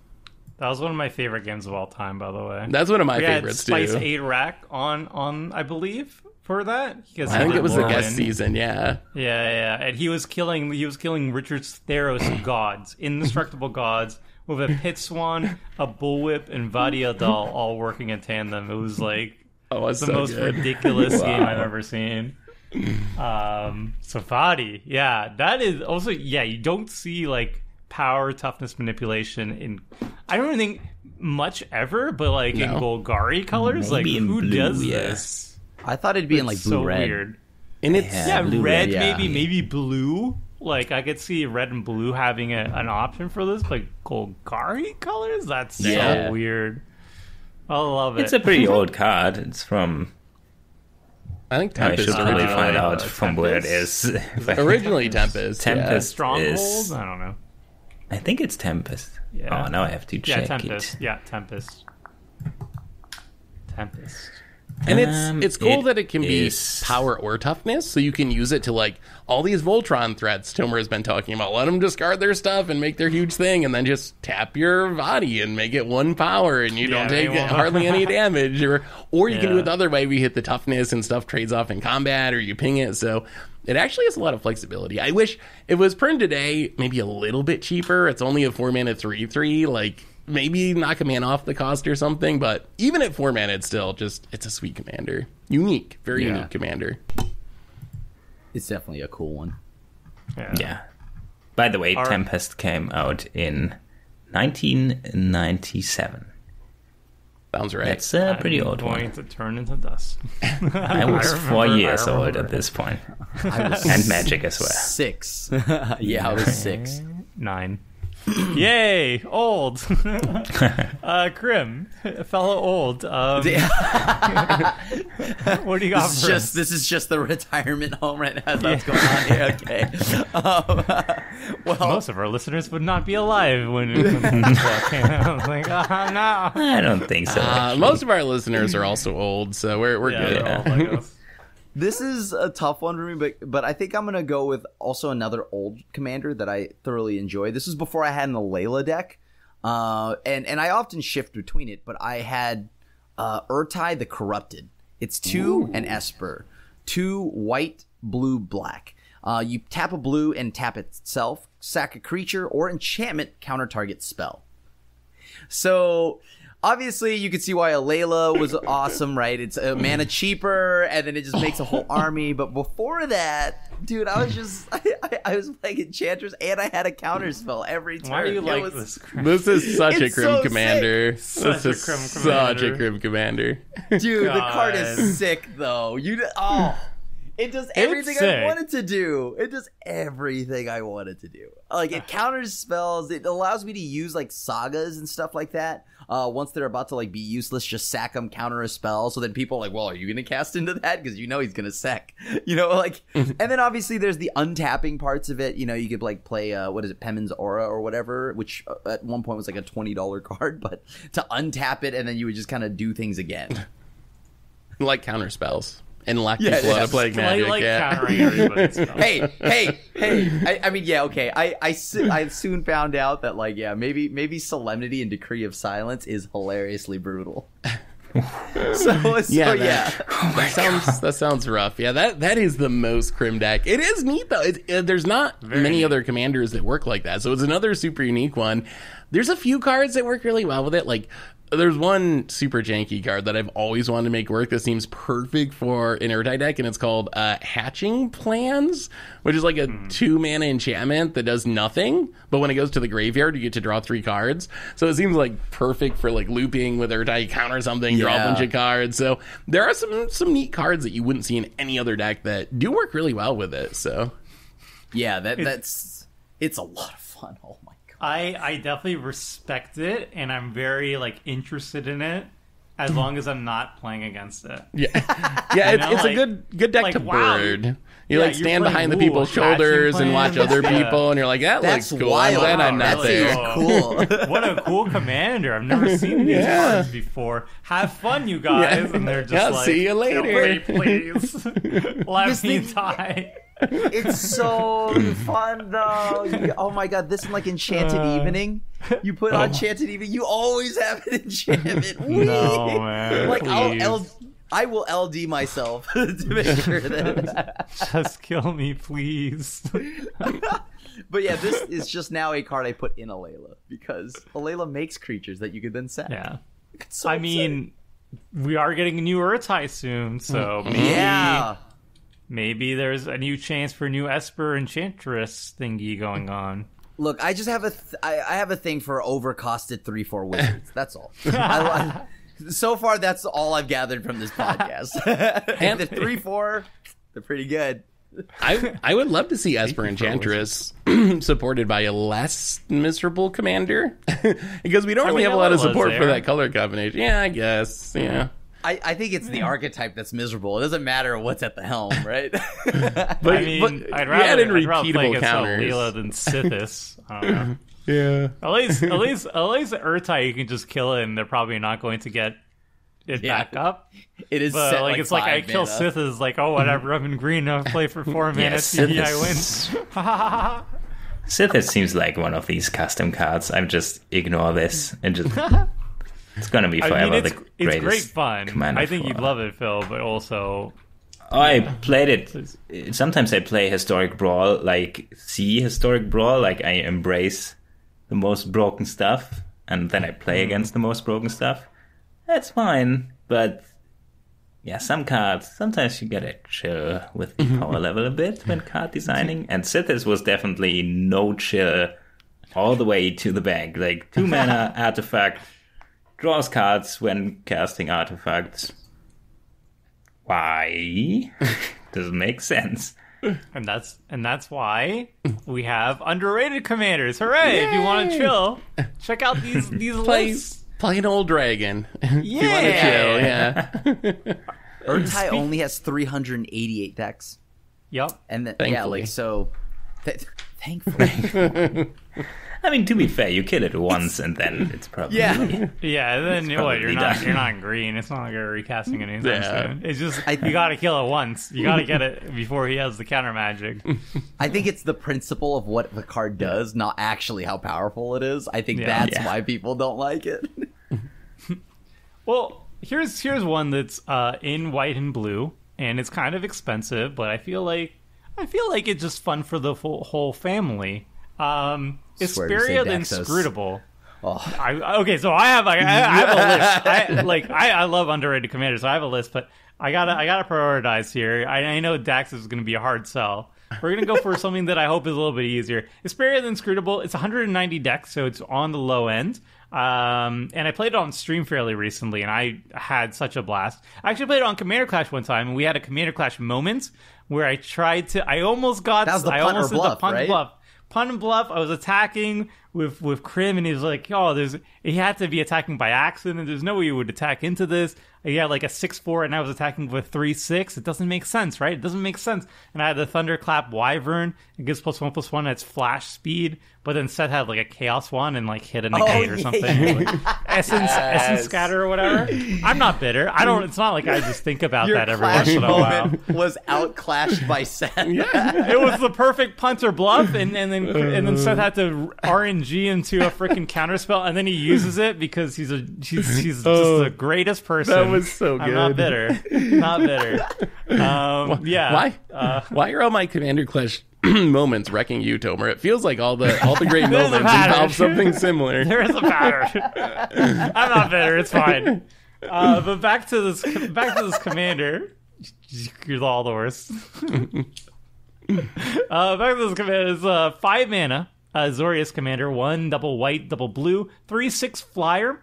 That was one of my favorite games of all time, by the way. That's one of my we had favorites Spice too. Eight Rack on on I believe for that. Because I think it was the Lauren. guest season, yeah. Yeah, yeah, and he was killing he was killing Richard's Theros gods, indestructible gods, with a Pit Spawn, a bullwhip, and Vhati il-Dal all working in tandem. It was like Oh, the so most good. ridiculous [laughs] game I've ever seen. Um, Safadi, yeah, that is also yeah. You don't see like power, toughness, manipulation in. I don't think much ever, but like in Golgari colors, Maybe like in who blue, does yeah. this? I thought it'd be in like blue so red. weird. And it's Yeah. Yeah, blue, red, red, yeah. maybe, maybe blue. Like I could see red and blue having a, an option for this, but Golgari colors? That's Yeah. so weird. I love it. It's a pretty [laughs] old card. It's from. I think I Tempest should probably originally. find out from where it is. [laughs] Originally Tempest. yeah. Tempest stronghold. is. I don't know. I think it's Tempest. Yeah. Oh, now I have to Yeah, check Tempest. it. Yeah, Tempest. Tempest. And it's Um, it's cool it that it can be is- power or toughness, so you can use it to like all these Voltron threats Tomer has been talking about. Let them discard their stuff and make their huge thing, and then just tap your body and make it one power, and you Yeah, don't take hardly any [laughs] damage. Or or you can do it the other way. We hit the toughness and stuff trades off in combat, or you ping it. So it actually has a lot of flexibility. I wish it was print today, maybe a little bit cheaper. It's only a four mana three three, like. Maybe knock a man off the cost or something, but even at four mana, it's still just it's a sweet commander, unique, very Yeah. unique commander. It's definitely a cool one. Yeah. Yeah. By the way, Our- Tempest came out in 1997. Sounds right. That's a pretty I'm old going one. to turn into dust. [laughs] [laughs] I was I four years old at this point, I was and Magic as well. six. [laughs] yeah, I was six. Nine. [clears throat] Yay, old. [laughs] uh, Grim, fellow old. Um, [laughs] what do you got This is for just us? this is just the retirement home right now. That's what's going on here. [laughs] Okay. Um, well, Most of our listeners would not be alive when when this book came out. Like, oh no. I don't think so. Uh, most of our listeners are also old, so we're we're Yeah, good. they're all like us. This is a tough one for me, but but I think I'm gonna go with also another old commander that I thoroughly enjoy. This is before I had an Alela deck, uh, and and I often shift between it. But I had uh, Ertai the Corrupted. It's two and Esper, two white, blue, black. Uh, you tap a blue and tap itself, sack a creature or enchantment counter target spell. So obviously you can see why Alela was awesome, right? It's a mana cheaper, and then it just makes a whole [laughs] army. But before that, dude, I was just [laughs] I, I, I was playing Enchantress, and I had a counter spell every turn. Why do you It like was- this? [laughs] Grim? This is such a It's grim so commander. Such this a is grim such a commander. grim commander. Dude, the card is sick though. You oh, It does everything I wanted to do. It does everything I wanted to do. Like it [sighs] counters spells. It allows me to use like sagas and stuff like that. Uh, once they're about to like be useless, just sack them, counter a spell. So then people are like, "Well, are you gonna cast into that? Because you know he's gonna sack." [laughs] You know, like. [laughs] and then obviously there's the untapping parts of it. You know, you could like play uh, what is it, Pemmin's Aura or whatever, which uh, at one point was like a twenty dollar [laughs] card, but to untap it and then you would just kind of do things again. like counter spells and lock Yeah, people out yeah. of plague Like, magic. like yeah. countering everybody's [laughs] hey, hey, hey! I, I mean, yeah, okay. I, I, I soon found out that, like, yeah, maybe, maybe Solemnity and Decree of Silence is hilariously brutal. so, [laughs] so Yeah, yeah, that- that sounds that sounds rough. Yeah, that that is the most crim deck. It is neat though. It, uh, there's not many neat. other commanders that work like that, so it's another super unique one. There's a few cards that work really well with it. Like there's one super janky card that I've always wanted to make work that seems perfect for an Ertai deck, and it's called uh, Hatching Plans, which is like a two mana enchantment that does nothing, but when it goes to the graveyard, you get to draw three cards. So it seems like perfect for like looping with Ertai, counter something, draw a bunch of cards. So there are some some neat cards that you wouldn't see in any other deck that do work really well with it. So yeah. That that's it's a lot of fun. Oh my god. I I definitely respect it, and I'm very like interested in it, as long as I'm not playing against it. yeah, [laughs] [laughs] yeah, it's, know, it's like- a good good deck like, to wow. bird. You Yeah, like you're stand playing, behind the people's shoulders and watch other yeah. people, and you're like, that That's looks cool. wild. I'm glad I'm That not seems there. cool. [laughs] what a cool commander! I've never seen these Yeah. cards before. Have fun, you guys! Yeah. And they're just Yeah, like, see you later. "Wait, please, let This me thing- die. It's so fun though. You- oh my god, this is like Enchanted Uh, Evening. You put on Enchanted Evening, you always have an enchantment. [laughs] Whee! No, man, Like I'll, please. L- I will LD myself [laughs] to make sure that. [laughs] Just kill me, please. But yeah, this is just now a card I put in Alela because Alela makes creatures that you could then set. yeah. So I mean, we are getting a new Ertai soon, so maybe, yeah. Maybe there's a new chance for a new Esper Enchantress thingy going on. Look, I just have a th- I, I have a thing for overcosted three four wizards. That's all. [laughs] I, I- so far, that's all I've gathered from this podcast. [laughs] and the three four, they're pretty good. I I would love to see Esper Enchantress [clears throat] supported by a less miserable commander [laughs] because we don't really mean, have a lot of Alela's support for that color combination. Yeah, I guess. Yeah. I, I think it's the hmm. archetype that's miserable. It doesn't matter what's at the helm, [laughs] right? But, I mean, but I'd you rather, add in I'd rather play repeatable against counters. Leela than Sythis. [laughs] I don't know. Yeah. At least, at least, [laughs] at least Ertai, you can just kill it, and they're probably not going to get it Yeah. back up. it is But set like, like it's like I kill mana. Sith is like, oh whatever, I'm in green, I play for four minutes. Yes, see, I Sith win. is- Sith seems like one of these custom cards. I'm just ignore this and just. It's gonna be I forever mean, it's the it's greatest great fun. commander I think you'd love it, Phil, but also Oh, I played it. Sometimes I play historic brawl, like see historic brawl, like I embrace the most broken stuff, and then I play mm-hmm. against the most broken stuff. That's fine, but yeah, some cards. Sometimes you gotta chill with the mm-hmm. power level a bit when [laughs] card designing. And Sythis was definitely no chill, all the way to the bank. Like two [laughs] mana artifact draws cards when casting artifacts. Why? [laughs] Doesn't make sense. and that's and that's why we have underrated commanders. Hooray! If you want to chill, check out these these [laughs] Play, lists. play an old dragon. [laughs] if you want to Yeah. chill, yeah. Ertai only has 388 decks, Yep. and then yeah, like so. Th- thankfully, [laughs] I mean, to be fair, you kill it once and then it's probably yeah. Yeah, and then what? You're not done. you're not green. It's not like you're recasting anything Yeah. soon. It's just I- you got to kill it once. You got to get it before he has the counter magic. [laughs] I think it's the principle of what the card does, not actually how powerful it is. I think Yeah. that's Yeah. why people don't like it. [laughs] Well, here's here's one that's uh, in white and blue, and it's kind of expensive, but I feel like I feel like it's just fun for the full, whole family. Um, Swear to say Isperia the Daxos. Inscrutable. Oh, I, okay, so I have like, I, I have a [laughs] list. I, like I, I love underrated commanders, so I have a list, but I gotta I gotta prioritize here. I, I know Dax is going to be a hard sell, We're gonna go for something that I hope is a little bit easier. Esperion Inscrutable. It's 190 decks, so it's on the low end. Um, and I played it on stream fairly recently, and I had such a blast. I actually played it on Commander Clash one time, and we had a Commander Clash moment where I tried to. I almost got. That was the I almost did the bluff, punt right? bluff. Punt and bluff. I was attacking with with Krim, and he was like, "Oh, there's." He had to be attacking by accident. There's no way you would attack into this. He had like a six four, and I was attacking with three six. It doesn't make sense, right? It doesn't make sense. And I had the Thunderclap Wyvern. It gives plus one plus one. It's flash speed. But then Seth had like a Chaos wand and like hit a oh, negate or yeah. something. Like, [laughs] essence, essence scatter or whatever. I'm not bitter. I don't. It's not like I just think about Your that every once in a while. moment was outclashed by Seth. yeah, It was the perfect punter bluff, and, and then and then Seth had to RNG into a freaking counterspell, and then he uses it because he's a he's, he's just the oh. greatest person. Was so I'm not bitter, not bitter. [laughs] Um, yeah. Why? Uh, Why are all my Commander Clash [clears throat] moments wrecking you, Tomer? It feels like all the all the great [laughs] moments involve something similar. [laughs] there is a pattern. I'm not bitter. It's fine. Uh, but back to this back to this commander. You're all the worst. uh, back to this commander is uh, five mana. Uh, Azorius commander, one double white, double blue, three six flyer.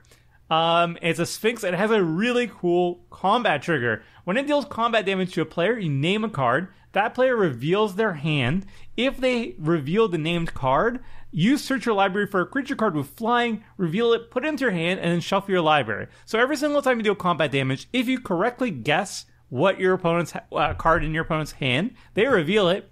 Um, it's a Sphinx. It has a really cool combat trigger. When it deals combat damage to a player, you name a card. That player reveals their hand. If they reveal the named card, you search your library for a creature card with flying, reveal it, put it into your hand, and then shuffle your library. So every single time you deal combat damage, if you correctly guess what your opponent's uh, card in your opponent's hand, they reveal it.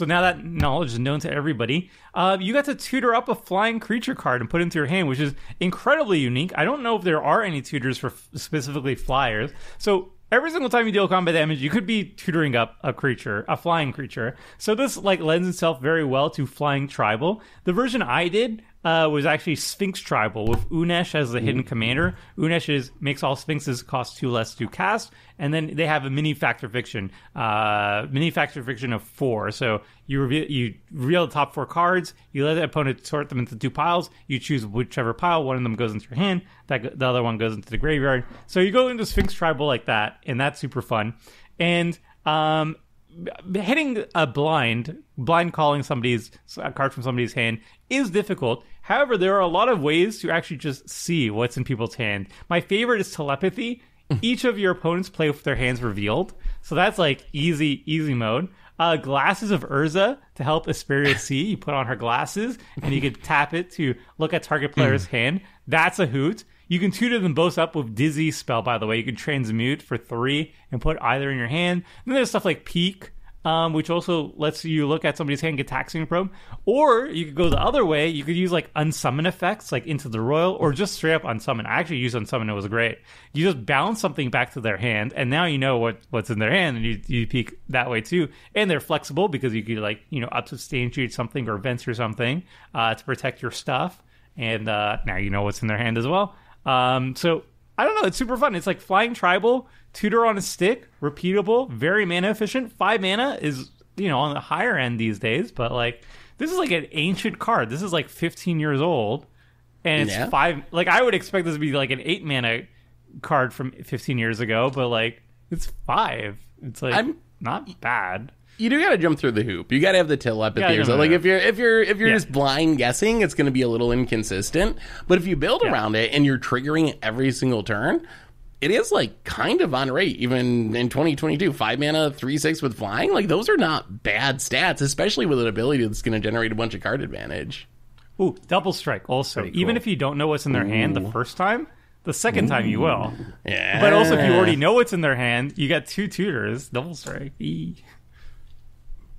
So now that knowledge is known to everybody, uh, you got to tutor up a flying creature card and put it into your hand, which is incredibly unique. I don't know if there are any tutors for f- specifically flyers. So every single time you deal combat damage, you could be tutoring up a creature, a flying creature. So this like lends itself very well to flying tribal. The version I did uh, was actually Sphinx Tribal with Unesh as the hidden commander. Unesh is makes all Sphinxes cost two less to cast, and then they have a mini Fact or Fiction, uh, mini Fact or Fiction of four. So you reveal you reveal the top four cards. You let the opponent sort them into two piles. You choose whichever pile. One of them goes into your hand. That the other one goes into the graveyard. So you go into Sphinx Tribal like that, and that's super fun. And um, hitting a blind, blind calling somebody's a card from somebody's hand is difficult. However, there are a lot of ways to actually just see what's in people's hand. My favorite is telepathy. [laughs] Each of your opponents play with their hands revealed, so that's like easy, easy mode. Uh, glasses of Urza to help Isperia [laughs] see. You put on her glasses, and you can [laughs] tap it to look at target player's hand. That's a hoot. You can tutor them both up with Dizzy spell, by the way. You can transmute for three and put either in your hand. And Then there's stuff like Peek, um, which also lets you look at somebody's hand, Gitaxian Probe. Or you could go the other way. You could use like unsummon effects, like Into the Roil, or just straight up unsummon. I actually used unsummon; it was great. You just bounce something back to their hand, and now you know what what's in their hand, and you you peek that way too. And they're flexible because you could like you know unsubstantiate something or venture something uh, to protect your stuff. And uh, now you know what's in their hand as well. Um, so I don't know. It's super fun. It's like flying tribal, tutor on a stick, repeatable, very mana efficient. Five mana is you know on the higher end these days, but like this is like an ancient card. This is like 15 years old, and it's Yeah. five. Like I would expect this to be like an eight mana card from 15 years ago, but like it's five. It's like I'm- not bad. You do got to jump through the hoop. You got to have the telepathy. Or jump so. Like if you're if you're if you're Yeah. just blind guessing, it's going to be a little inconsistent. But if you build around it and you're triggering it every single turn, it is like kind of on rate. Even in 2022, five mana, three six with flying, like those are not bad stats, especially with an ability that's going to generate a bunch of card advantage. Ooh, double strike also. Even if you don't know what's in their hand the first time, the second time you will. Yeah, But also, if you already know what's in their hand, you got two tutors. Double strike. Eee.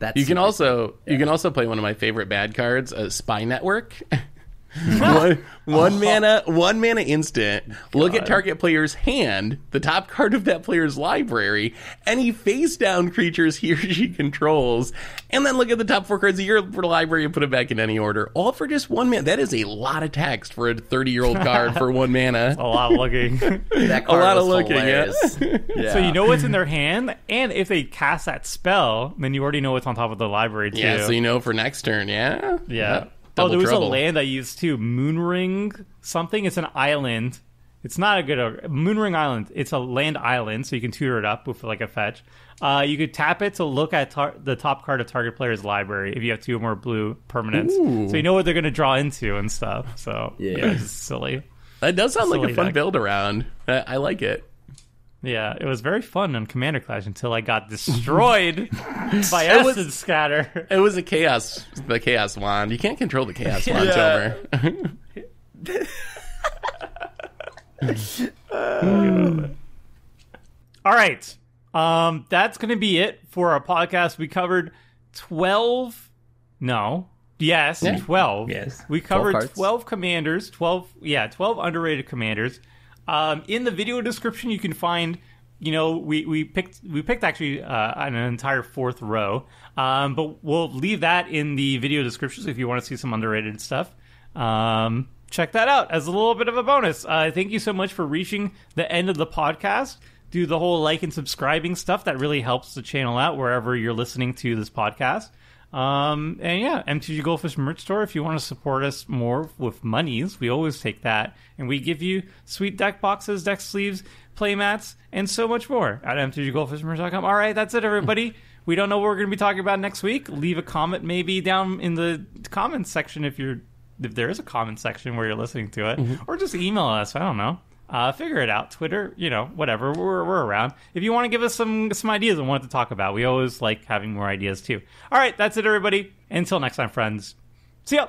That's You can also you can also play one of my favorite bad cards, uh, Spy Network. [laughs] one, [laughs] one mana, one mana instant. Look at target player's hand, the top card of that player's library, any face down creatures he or she controls, and then look at the top four cards of your library and put it back in any order. All for just one mana. That is a lot of text for a thirty year old card for [laughs] one mana. A lot of looking. [laughs] That card lot of looking, yeah. yeah. so you know what's in their hand, and if they cast that spell, then you already know what's on top of the library too. Yeah, so you know for next turn, yeah, Yeah. Oh, Double there was trouble. a land I used too. Moonring something. It's an island. It's not a good ogre. Moonring Island. It's a land island, so you can tutor it up with like a fetch. Uh, you could tap it to look at tar- the top card of target player's library if you have two or more blue permanents, Ooh. so you know what they're going to draw into and stuff. So yeah, it's silly. That does sound like a fun deck. build around. I, I like it. Yeah, it was very fun on Commander Clash until I got [laughs] destroyed by Essence Scatter. It was a chaos, the chaos wand. You can't control the chaos wand, Yeah. Tomer. [laughs] All right. Um, that's going to be it for our podcast. We covered 12. No. Yes, Yeah. 12. Yes. We covered 12, cards. commanders, 12, yeah, 12 underrated commanders. Um, in the video description, you can find, you know, we, we picked, we picked actually uh, an entire fourth row. Um, but we'll leave that in the video descriptions if you want to see some underrated stuff. Um, check that out as a little bit of a bonus. Uh, thank you so much for reaching the end of the podcast. Do the whole like and subscribing stuff that really helps the channel out wherever you're listening to this podcast. Um, and yeah, MTG Goldfish merch store. If you want to support us more with monies, we always take that, and we give you sweet deck boxes, deck sleeves, playmats, and so much more at MTGGoldfishmerch.com. All right, that's it, everybody. [laughs] we don't know what we're going to be talking about next week. Leave a comment maybe down in the comments section if you're if there is a comment section where you're listening to it, or just email us. I don't know. Uh, figure it out. Twitter, you know, whatever. We're, we're around. If you want to give us some some ideas on what to talk about, we always like having more ideas too. All right, that's it, everybody. Until next time, friends. See ya.